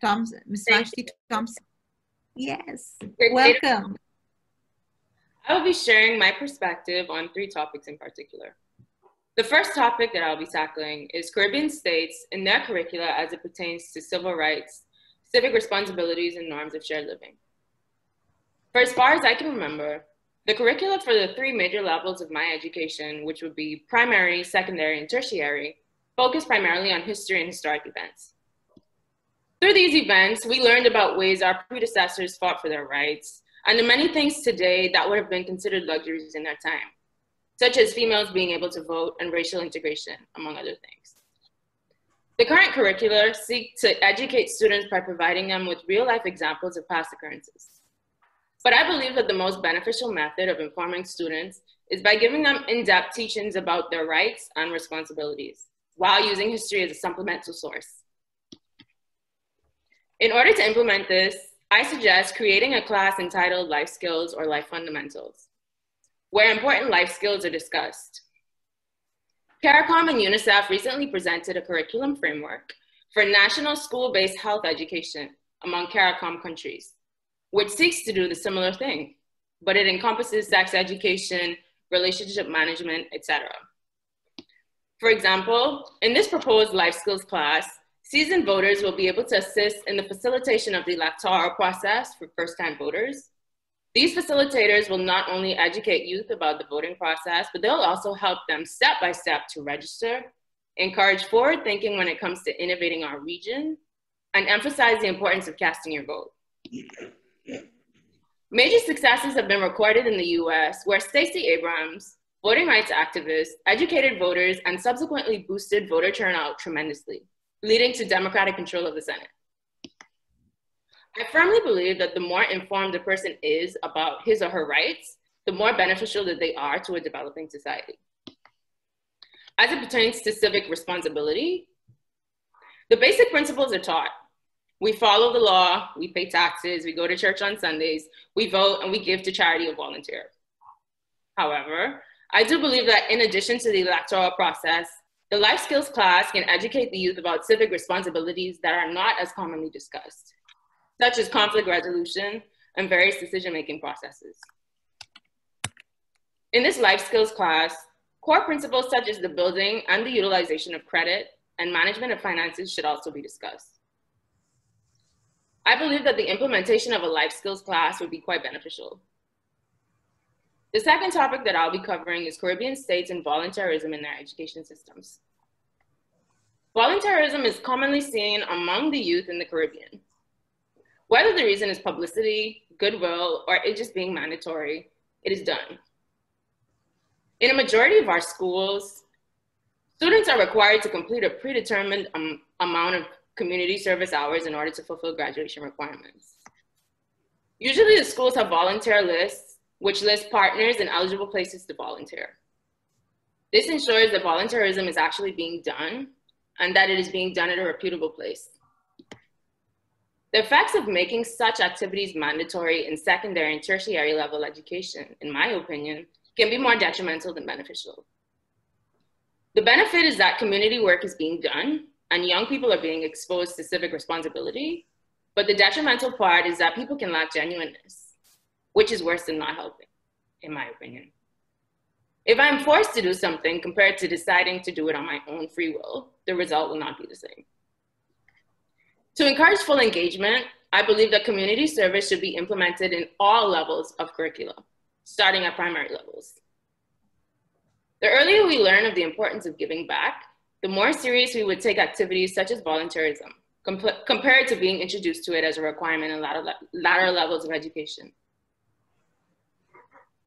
Thompson, Ms. Vashti Thompson. Yes, welcome. I will be sharing my perspective on three topics in particular. The first topic that I'll be tackling is Caribbean states and their curricula as it pertains to civil rights civic responsibilities, and norms of shared living. For as far as I can remember, the curricula for the three major levels of my education, which would be primary, secondary, and tertiary, focused primarily on history and historic events. Through these events, we learned about ways our predecessors fought for their rights and the many things today that would have been considered luxuries in their time, such as females being able to vote and racial integration, among other things. The current curricula seek to educate students by providing them with real life examples of past occurrences. But I believe that the most beneficial method of informing students is by giving them in-depth teachings about their rights and responsibilities while using history as a supplemental source. In order to implement this, I suggest creating a class entitled Life Skills or Life Fundamentals, where important life skills are discussed. CARICOM and UNICEF recently presented a curriculum framework for national school-based health education among CARICOM countries, which seeks to do the similar thing, but it encompasses sex education, relationship management, etc. For example, in this proposed life skills class, seasoned voters will be able to assist in the facilitation of the electoral process for first-time voters, these facilitators will not only educate youth about the voting process, but they'll also help them step by step to register, encourage forward thinking when it comes to innovating our region, and emphasize the importance of casting your vote. Major successes have been recorded in the US where Stacey Abrams, voting rights activist, educated voters, and subsequently boosted voter turnout tremendously, leading to Democratic control of the Senate. I firmly believe that the more informed a person is about his or her rights, the more beneficial that they are to a developing society. As it pertains to civic responsibility, the basic principles are taught. We follow the law, we pay taxes, we go to church on Sundays, we vote, and we give to charity or volunteer. However, I do believe that in addition to the electoral process, the life skills class can educate the youth about civic responsibilities that are not as commonly discussed such as conflict resolution and various decision-making processes. In this life skills class, core principles such as the building and the utilization of credit and management of finances should also be discussed. I believe that the implementation of a life skills class would be quite beneficial. The second topic that I'll be covering is Caribbean states and voluntarism in their education systems. Voluntarism is commonly seen among the youth in the Caribbean. Whether the reason is publicity, goodwill, or it just being mandatory, it is done. In a majority of our schools, students are required to complete a predetermined um, amount of community service hours in order to fulfill graduation requirements. Usually the schools have volunteer lists, which list partners and eligible places to volunteer. This ensures that volunteerism is actually being done and that it is being done at a reputable place. The effects of making such activities mandatory in secondary and tertiary level education, in my opinion, can be more detrimental than beneficial. The benefit is that community work is being done and young people are being exposed to civic responsibility, but the detrimental part is that people can lack genuineness, which is worse than not helping, in my opinion. If I'm forced to do something compared to deciding to do it on my own free will, the result will not be the same. To encourage full engagement, I believe that community service should be implemented in all levels of curriculum, starting at primary levels. The earlier we learn of the importance of giving back, the more serious we would take activities such as volunteerism, compared to being introduced to it as a requirement in latter, latter levels of education.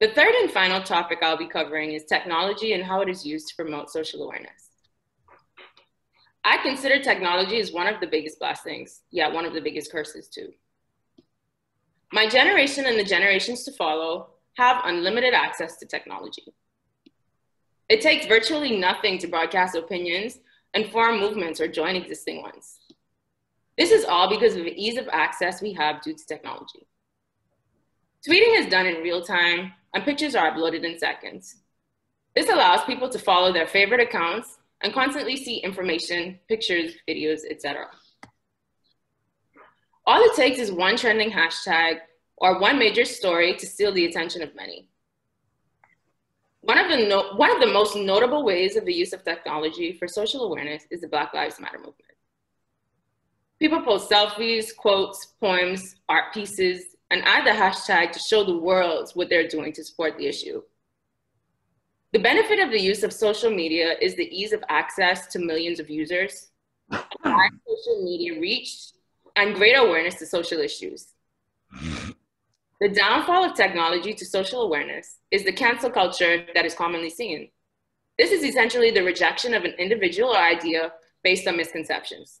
The third and final topic I'll be covering is technology and how it is used to promote social awareness. I consider technology as one of the biggest blessings, yet one of the biggest curses too. My generation and the generations to follow have unlimited access to technology. It takes virtually nothing to broadcast opinions and form movements or join existing ones. This is all because of the ease of access we have due to technology. Tweeting is done in real time and pictures are uploaded in seconds. This allows people to follow their favorite accounts and constantly see information, pictures, videos, etc. All it takes is one trending hashtag or one major story to steal the attention of many. One of, the no one of the most notable ways of the use of technology for social awareness is the Black Lives Matter movement. People post selfies, quotes, poems, art pieces, and add the hashtag to show the world what they're doing to support the issue. The benefit of the use of social media is the ease of access to millions of users, <laughs> social media reach, and greater awareness to social issues. The downfall of technology to social awareness is the cancel culture that is commonly seen. This is essentially the rejection of an individual or idea based on misconceptions.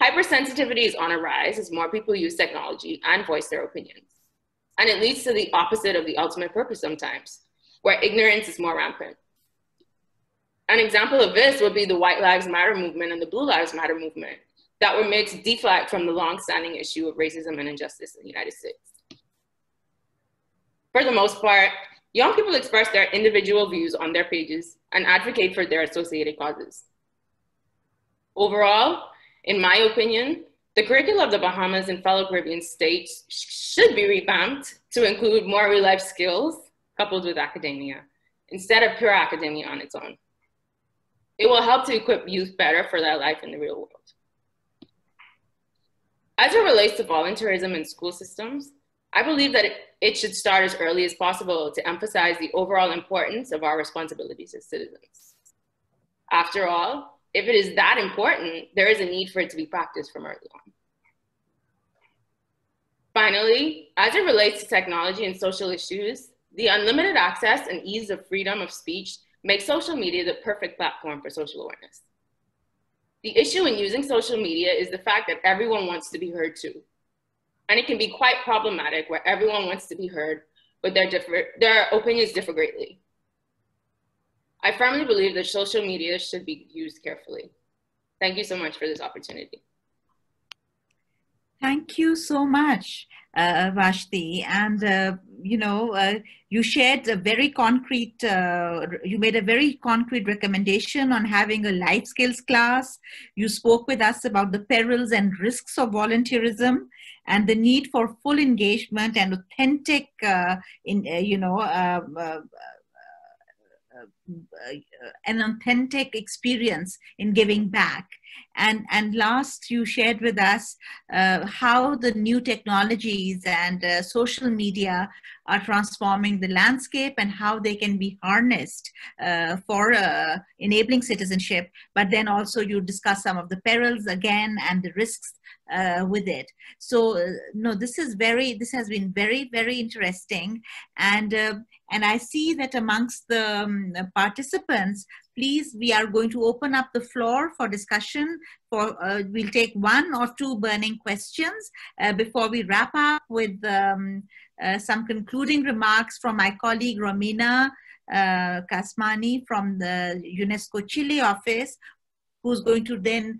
Hypersensitivity is on a rise as more people use technology and voice their opinions. And it leads to the opposite of the ultimate purpose sometimes, where ignorance is more rampant. An example of this would be the White Lives Matter movement and the Blue Lives Matter movement that were made to deflect from the long-standing issue of racism and injustice in the United States. For the most part, young people express their individual views on their pages and advocate for their associated causes. Overall, in my opinion, the curriculum of the Bahamas and fellow Caribbean states should be revamped to include more real life skills coupled with academia instead of pure academia on its own. It will help to equip youth better for their life in the real world. As it relates to volunteerism in school systems, I believe that it, should start as early as possible to emphasize the overall importance of our responsibilities as citizens. After all, if it is that important, there is a need for it to be practiced from early on. Finally, as it relates to technology and social issues, the unlimited access and ease of freedom of speech make social media the perfect platform for social awareness. The issue in using social media is the fact that everyone wants to be heard too. And it can be quite problematic where everyone wants to be heard, but their, differ, their opinions differ greatly. I firmly believe that social media should be used carefully. Thank you so much for this opportunity. Thank you so much, uh, Vashti. And, uh, you know, uh, you shared a very concrete, uh, you made a very concrete recommendation on having a life skills class. You spoke with us about the perils and risks of volunteerism and the need for full engagement and authentic, uh, in, uh, you know, an authentic experience in giving back. And, and last, you shared with us uh, how the new technologies and uh, social media are transforming the landscape and how they can be harnessed uh, for uh, enabling citizenship. But then also you discuss some of the perils again and the risks uh, with it. So uh, no, this is very, this has been very, very interesting. And, uh, and I see that amongst the um, participants, please, we are going to open up the floor for discussion. For uh, We'll take one or two burning questions uh, before we wrap up with um, uh, some concluding remarks from my colleague Romina uh, Kasman from the UNESCO Chile office, who's going to then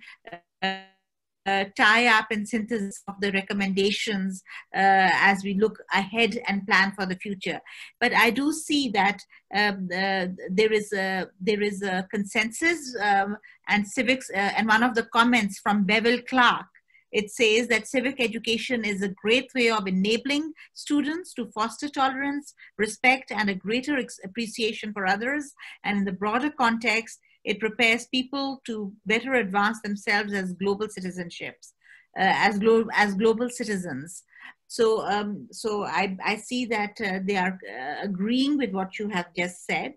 uh, tie up and synthesis of the recommendations uh, as we look ahead and plan for the future. But I do see that um, uh, there is a there is a consensus um, and civics. Uh, and one of the comments from Bevel Clark it says that civic education is a great way of enabling students to foster tolerance, respect, and a greater appreciation for others. And in the broader context, it prepares people to better advance themselves as global citizenships, uh, as, glo as global citizens. So, um, so I, I see that uh, they are uh, agreeing with what you have just said.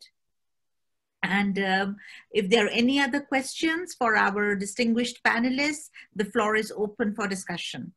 And um, if there are any other questions for our distinguished panelists, the floor is open for discussion.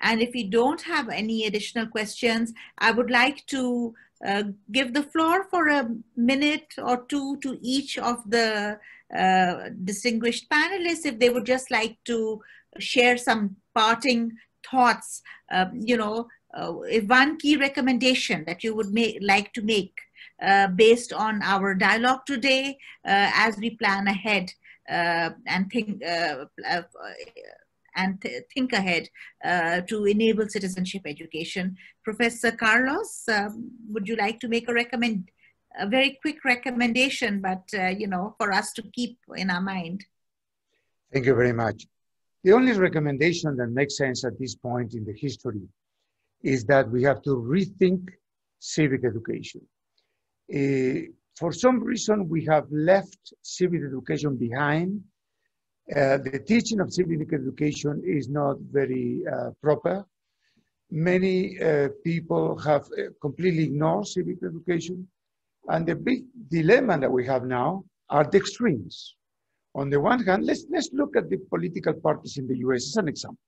And if you don't have any additional questions, I would like to uh, give the floor for a minute or two to each of the uh, distinguished panelists if they would just like to share some parting thoughts, um, you know, uh, one key recommendation that you would make, like to make uh, based on our dialogue today uh, as we plan ahead and think and th think ahead uh, to enable citizenship education. Professor Carlos, um, would you like to make a recommend, a very quick recommendation, but uh, you know, for us to keep in our mind? Thank you very much. The only recommendation that makes sense at this point in the history is that we have to rethink civic education. Uh, for some reason, we have left civic education behind uh, the teaching of civic education is not very uh, proper. Many uh, people have uh, completely ignored civic education. And the big dilemma that we have now are the extremes. On the one hand, let's, let's look at the political parties in the US as an example.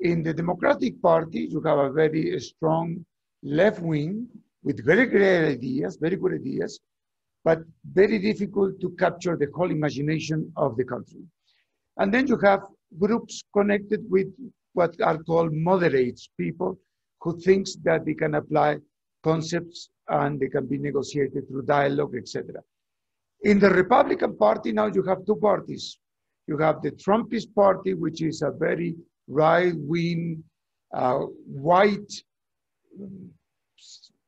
In the Democratic Party, you have a very strong left wing with very great ideas, very good ideas, but very difficult to capture the whole imagination of the country. And then you have groups connected with what are called moderates, people who thinks that they can apply concepts and they can be negotiated through dialogue, etc. In the Republican Party now you have two parties. You have the Trumpist Party, which is a very right-wing, uh, white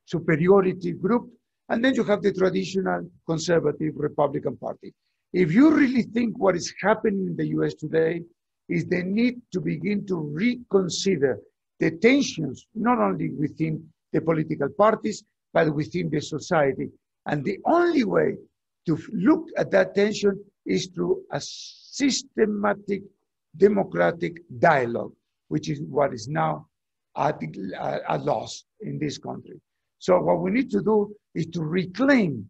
superiority group, and then you have the traditional conservative Republican Party. If you really think what is happening in the US today is the need to begin to reconsider the tensions, not only within the political parties, but within the society. And the only way to look at that tension is through a systematic democratic dialogue, which is what is now at, uh, a loss in this country. So what we need to do is to reclaim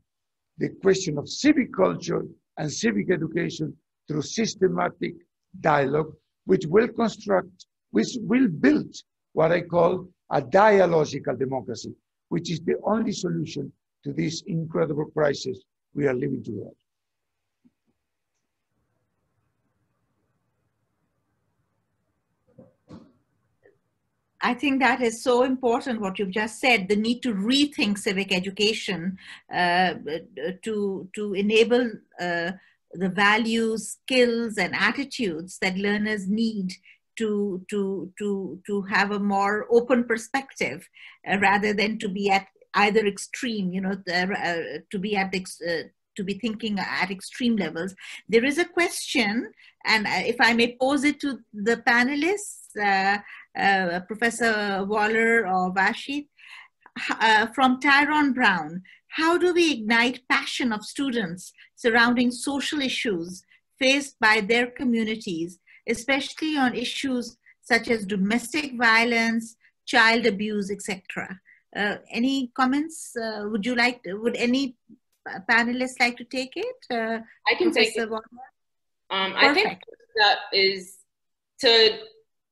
the question of civic culture and civic education through systematic dialogue, which will construct, which will build what I call a dialogical democracy, which is the only solution to this incredible crisis we are living today. I think that is so important what you've just said, the need to rethink civic education uh, to, to enable uh, the values, skills, and attitudes that learners need to, to, to, to have a more open perspective uh, rather than to be at either extreme, you know, uh, to be at uh, to be thinking at extreme levels. There is a question, and uh, if I may pose it to the panelists, uh, uh, Professor Waller or Vashti, uh, from Tyrone Brown, how do we ignite passion of students surrounding social issues faced by their communities, especially on issues such as domestic violence, child abuse, etc. Uh, any comments? Uh, would you like? To, would any panelists like to take it? Uh, I can Professor take it. Um, I think that is to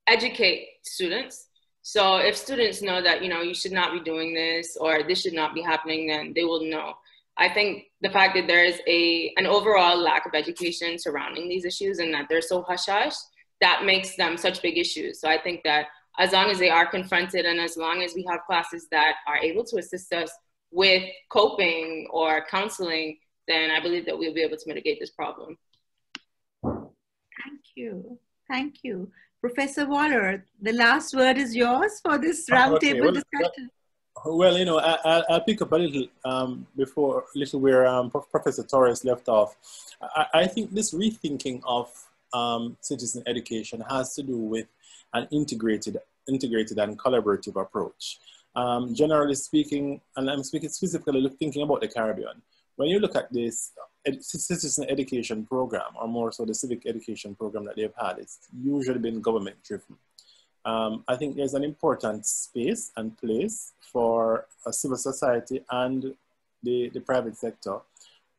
educate students. So if students know that, you know, you should not be doing this or this should not be happening, then they will know. I think the fact that there is a an overall lack of education surrounding these issues and that they're so hush hush, that makes them such big issues. So I think that as long as they are confronted and as long as we have classes that are able to assist us with coping or counseling, then I believe that we'll be able to mitigate this problem. Thank you. Thank you. Professor Waller, the last word is yours for this ah, roundtable okay. well, discussion. Well, you know, I, will pick up a little um, before, little where um, Professor Torres left off. I, I think this rethinking of um, citizen education has to do with an integrated, integrated and collaborative approach. Um, generally speaking, and I'm speaking specifically thinking about the Caribbean, when you look at this citizen education program, or more so the civic education program that they've had, it's usually been government driven. Um, I think there's an important space and place for a civil society and the, the private sector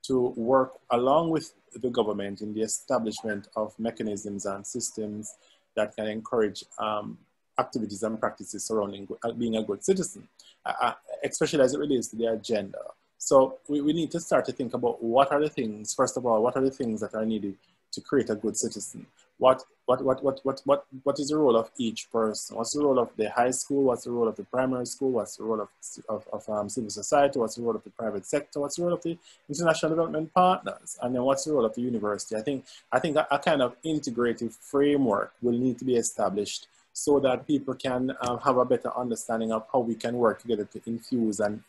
to work along with the government in the establishment of mechanisms and systems that can encourage um, activities and practices surrounding uh, being a good citizen, uh, uh, especially as it relates to the agenda. So we, we need to start to think about what are the things, first of all, what are the things that are needed to create a good citizen? What, what, what, what, what, what, what is the role of each person? What's the role of the high school? What's the role of the primary school? What's the role of, of, of um, civil society? What's the role of the private sector? What's the role of the international development partners? And then what's the role of the university? I think, I think a, a kind of integrative framework will need to be established so that people can um, have a better understanding of how we can work together to infuse and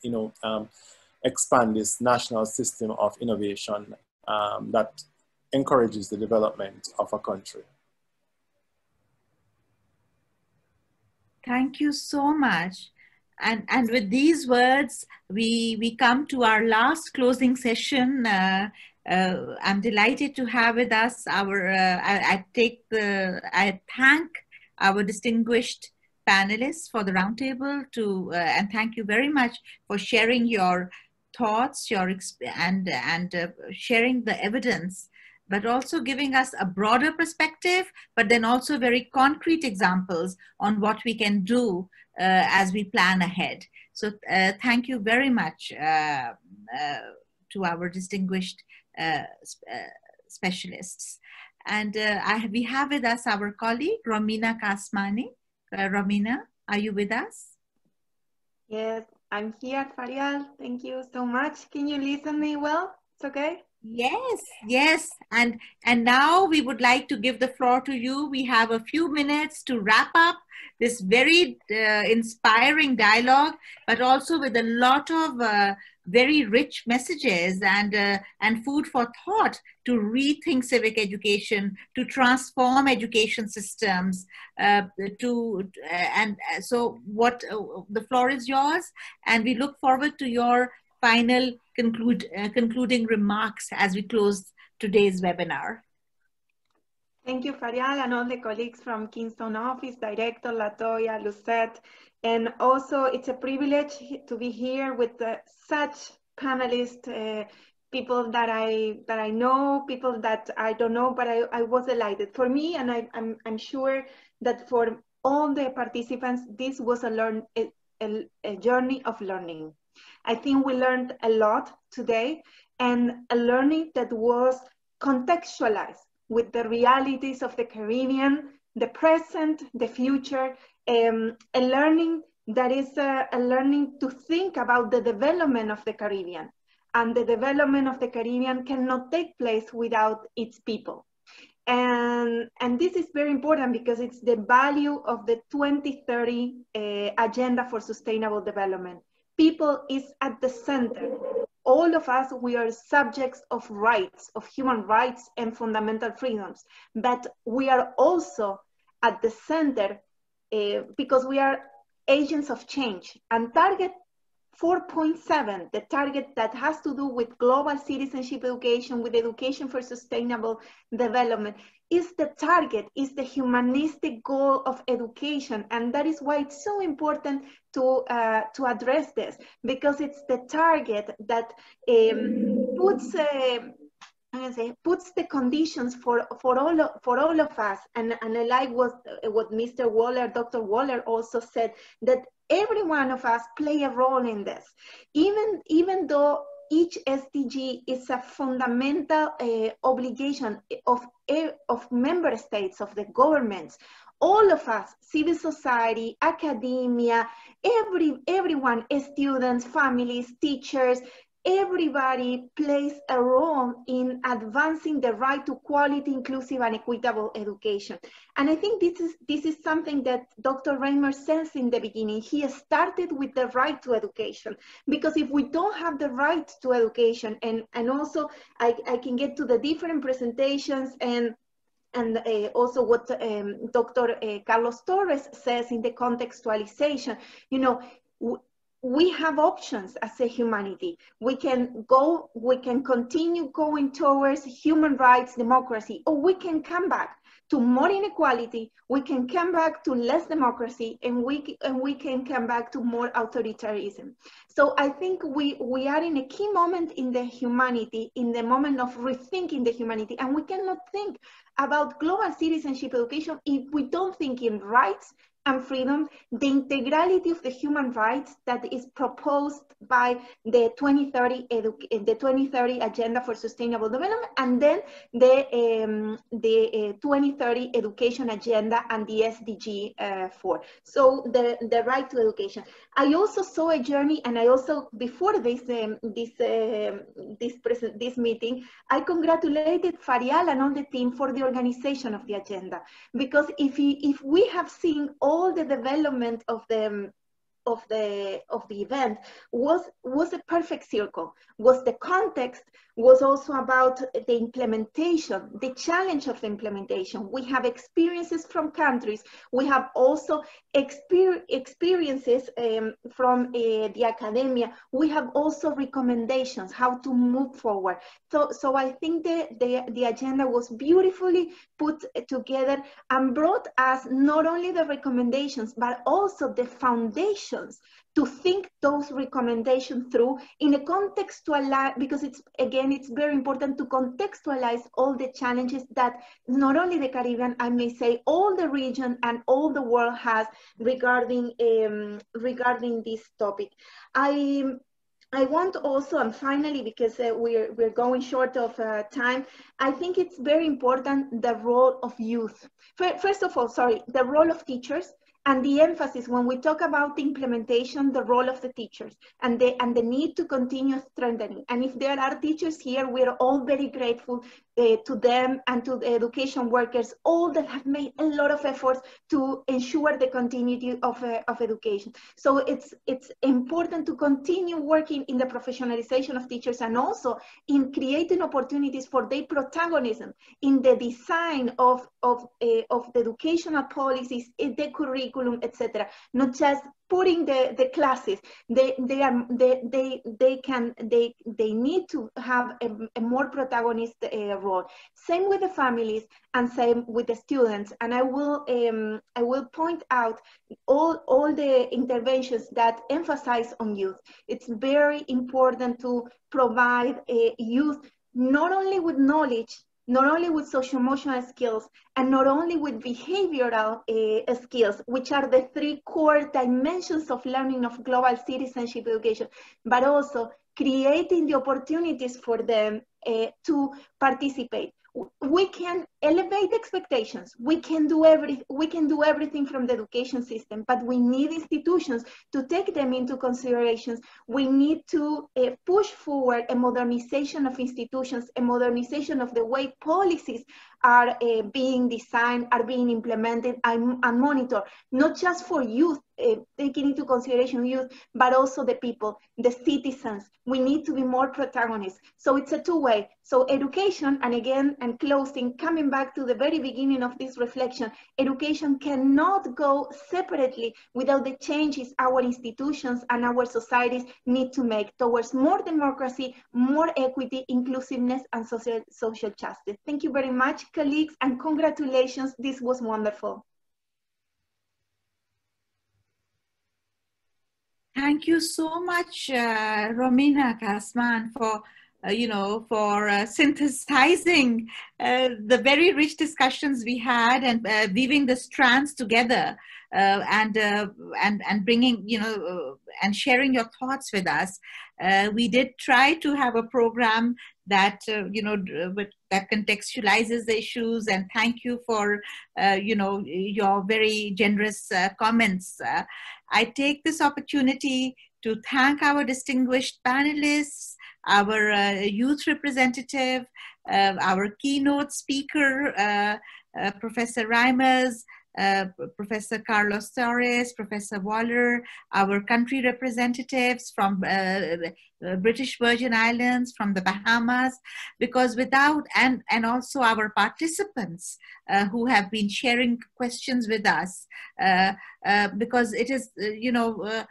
you know um, expand this national system of innovation um, that encourages the development of a country. Thank you so much. And, and with these words, we, we come to our last closing session. Uh, uh, I'm delighted to have with us our, uh, I, I, take the, I thank our distinguished panelists for the roundtable to, uh, and thank you very much for sharing your thoughts, your, and, and uh, sharing the evidence but also giving us a broader perspective, but then also very concrete examples on what we can do uh, as we plan ahead. So uh, thank you very much uh, uh to our distinguished specialists. And uh, I, we have with us our colleague, Romina Kasman. Uh, Romina, are you with us? Yes, I'm here, Faryal. Thank you so much. Can you listen me well? It's okay? Yes, yes. And and now we would like to give the floor to you. We have a few minutes to wrap up this very uh, inspiring dialogue, but also with a lot of uh, very rich messages and uh, and food for thought to rethink civic education, to transform education systems, uh, to uh, and uh, so what the floor is yours, and we look forward to your final conclude, uh, concluding remarks as we close today's webinar. Thank you, Faryal, and all the colleagues from Kingston office, Director Latoya, Lucette, and also it's a privilege to be here with such panelists, uh, people that I that I know, people that I don't know, but I, I was delighted. For me, and I, I'm, I'm sure that for all the participants, this was a, learn, a, a, a journey of learning. I think we learned a lot today and a learning that was contextualized with the realities of the Caribbean, the present, the future, um, a learning that is a, a learning to think about the development of the Caribbean. And the development of the Caribbean cannot take place without its people. And, and this is very important because it's the value of the 2030 uh, Agenda for Sustainable Development people is at the center. All of us, we are subjects of rights, of human rights and fundamental freedoms, but we are also at the center uh, because we are agents of change. And target 4.7, the target that has to do with global citizenship education, with education for sustainable development, is the target, is the humanistic goal of education. And that is why it's so important to, uh, to address this, because it's the target that um, puts uh, say, puts the conditions for, for, all, of, for all of us. And, and I like what, what Mr. Waller, Dr. Waller also said, that every one of us play a role in this. Even, even though each SDG is a fundamental uh, obligation of, eh, of member states, of the governments, all of us, civil society, academia, every, everyone, students, families, teachers, everybody plays a role in advancing the right to quality, inclusive, and equitable education. And I think this is, this is something that Dr. Reimers says in the beginning. He started with the right to education, because if we don't have the right to education, and, and also I, I can get to the different presentations and and uh, also what um, Dr. Uh, Carlos Torres says in the contextualization, you know, we have options as a humanity. We can go, we can continue going towards human rights, democracy, or we can come back to more inequality, we can come back to less democracy, and we, and we can come back to more authoritarianism. So I think we, we are in a key moment in the humanity, in the moment of rethinking the humanity, and we cannot think about global citizenship education if we don't think in rights and freedom, the integrality of the human rights that is proposed by the 2030 the 2030 agenda for sustainable development and then the um, the uh, 2030 education agenda and the SDG uh, 4 so the the right to education. I also saw a journey and I also before this um, this uh, this present this meeting I congratulated Faryal and all the team for the organization of the agenda. Because if he, if we have seen all all the development of the um, of the of the event was was a perfect circle. Was the context was also about the implementation the challenge of the implementation. We have experiences from countries. We have also exper experiences um, from uh, the academia. We have also recommendations how to move forward. So so i think the the, the agenda was beautifully put together and brought us not only the recommendations but also the foundations to think those recommendations through in a contextualize because it's again it's very important to contextualize all the challenges that not only the Caribbean I may say all the region and all the world has regarding um, regarding this topic. I I want also, and finally, because uh, we're, we're going short of uh, time, I think it's very important the role of youth. First of all, sorry, the role of teachers, and the emphasis when we talk about the implementation, the role of the teachers and the, and the need to continue strengthening. And if there are teachers here, we're all very grateful uh, to them and to the education workers, all that have made a lot of efforts to ensure the continuity of, uh, of education. So it's, it's important to continue working in the professionalization of teachers and also in creating opportunities for their protagonism in the design of, of, uh, of the educational policies, the curriculum, etc. Not just putting the, the classes. They they are they they, they can they they need to have a, a more protagonist uh, role. Same with the families and same with the students. And i will um, i will point out all all the interventions that emphasize on youth. It's very important to provide uh, youth not only with knowledge not only with social emotional skills and not only with behavioral uh, skills, which are the three core dimensions of learning of global citizenship education, but also creating the opportunities for them uh, to participate we can elevate expectations. We can do every, we can do everything from the education system, but we need institutions to take them into considerations. We need to uh, push forward a modernization of institutions, a modernization of the way policies are uh, being designed, are being implemented and, and monitored, not just for youth, uh, taking into consideration youth, but also the people, the citizens. We need to be more protagonists. So it's a two-way. So education, and again, and closing, coming back to the very beginning of this reflection, education cannot go separately without the changes our institutions and our societies need to make towards more democracy, more equity, inclusiveness, and social, social justice. Thank you very much, colleagues, and congratulations. This was wonderful. Thank you so much, uh, Romina Kasman, for uh, you know, for uh, synthesizing uh, the very rich discussions we had and uh, weaving the strands together uh, and and and bringing you know and sharing your thoughts with us. we did try to have a program that you know that contextualizes the issues and thank you for you know your very generous comments. I take this opportunity to thank our distinguished panelists our uh, youth representative, uh, our keynote speaker, uh, Professor Reimers, uh, Professor Carlos Torres, Professor Waller, our country representatives from uh, British Virgin Islands, from the Bahamas, because without, and, and also our participants uh, who have been sharing questions with us, because it is, you know,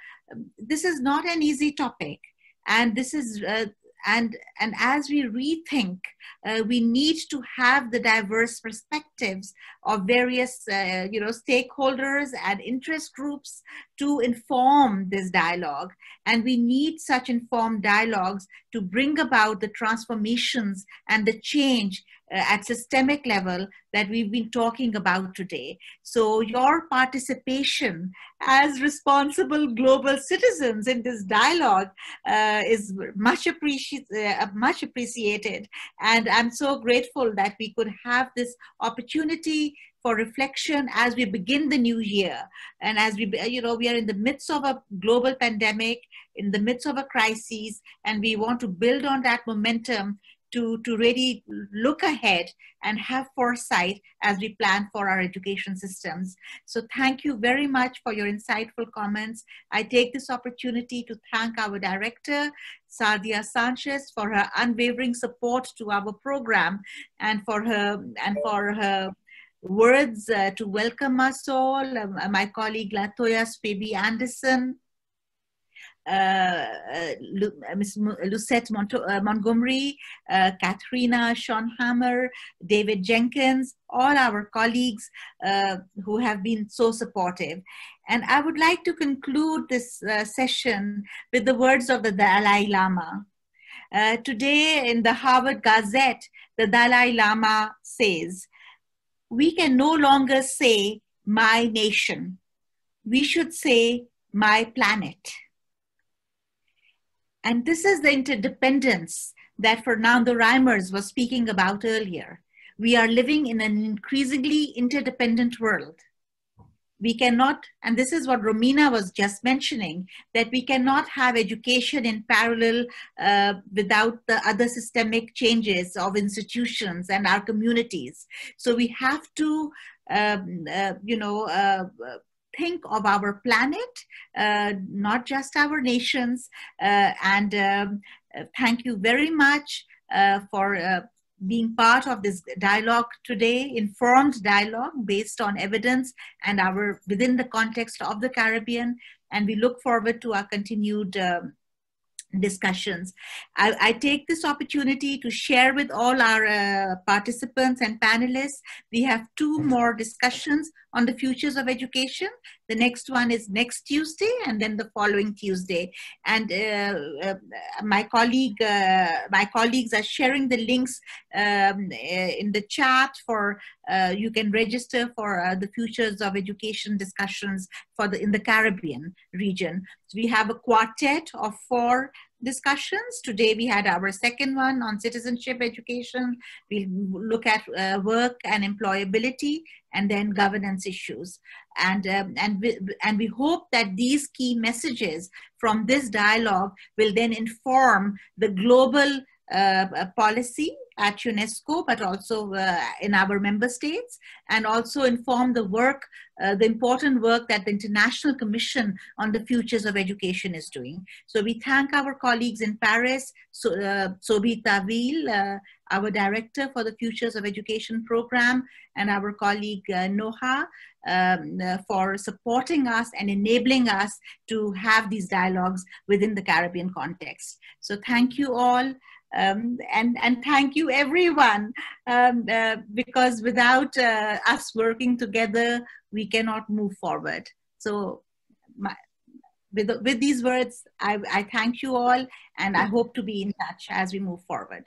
this is not an easy topic. And this is uh, and and as we rethink uh, we need to have the diverse perspectives of various uh, you know stakeholders and interest groups to inform this dialogue and we need such informed dialogues to bring about the transformations and the change uh, at systemic level that we've been talking about today. So your participation as responsible global citizens in this dialogue uh, is much, uh, much appreciated. And I'm so grateful that we could have this opportunity for reflection as we begin the new year. And as we you know we are in the midst of a global pandemic in the midst of a crisis and we want to build on that momentum to, to really look ahead and have foresight as we plan for our education systems. So thank you very much for your insightful comments. I take this opportunity to thank our director, Saadia Sanchez, for her unwavering support to our program and for her, and for her words uh, to welcome us all. Um, my colleague Latoya Spivey Anderson, uh, uh, uh, Ms. Lucette Monto Montgomery, Katharina Schonhammer, David Jenkins, all our colleagues who have been so supportive. And I would like to conclude this session with the words of the Dalai Lama. Uh, today in the Harvard Gazette, the Dalai Lama says, we can no longer say my nation. We should say my planet. And this is the interdependence that Fernando Reimers was speaking about earlier. We are living in an increasingly interdependent world. We cannot, and this is what Romina was just mentioning, that we cannot have education in parallel uh, without the other systemic changes of institutions and our communities. So we have to, um, uh, you know, uh, think of our planet, uh, not just our nations. Uh, and um, uh, thank you very much for being part of this dialogue today, informed dialogue based on evidence and our within the context of the Caribbean. And we look forward to our continued um, discussions. I, I, take this opportunity to share with all our uh, participants and panelists. We have two more discussions on the futures of education. The next one is next Tuesday and then the following Tuesday. And uh, uh, my colleague, uh, my colleagues are sharing the links um, uh, in the chat for uh, you can register for the futures of education discussions for the in the Caribbean region. So we have a quartet of four discussions. Today we had our second one on citizenship education. We'll look at uh, work and employability and then governance issues. And, um, and, we, and we hope that these key messages from this dialogue will then inform the global uh, policy at UNESCO, but also uh, in our member states, and also inform the work, uh, the important work that the International Commission on the Futures of Education is doing. So we thank our colleagues in Paris, so, uh, Vil, uh, our director for the Futures of Education program, and our colleague uh, Noha um, uh, for supporting us and enabling us to have these dialogues within the Caribbean context. So thank you all. Um, and, and thank you everyone, um, uh, because without uh, us working together, we cannot move forward. So my, with, with these words, I, I thank you all and I hope to be in touch as we move forward.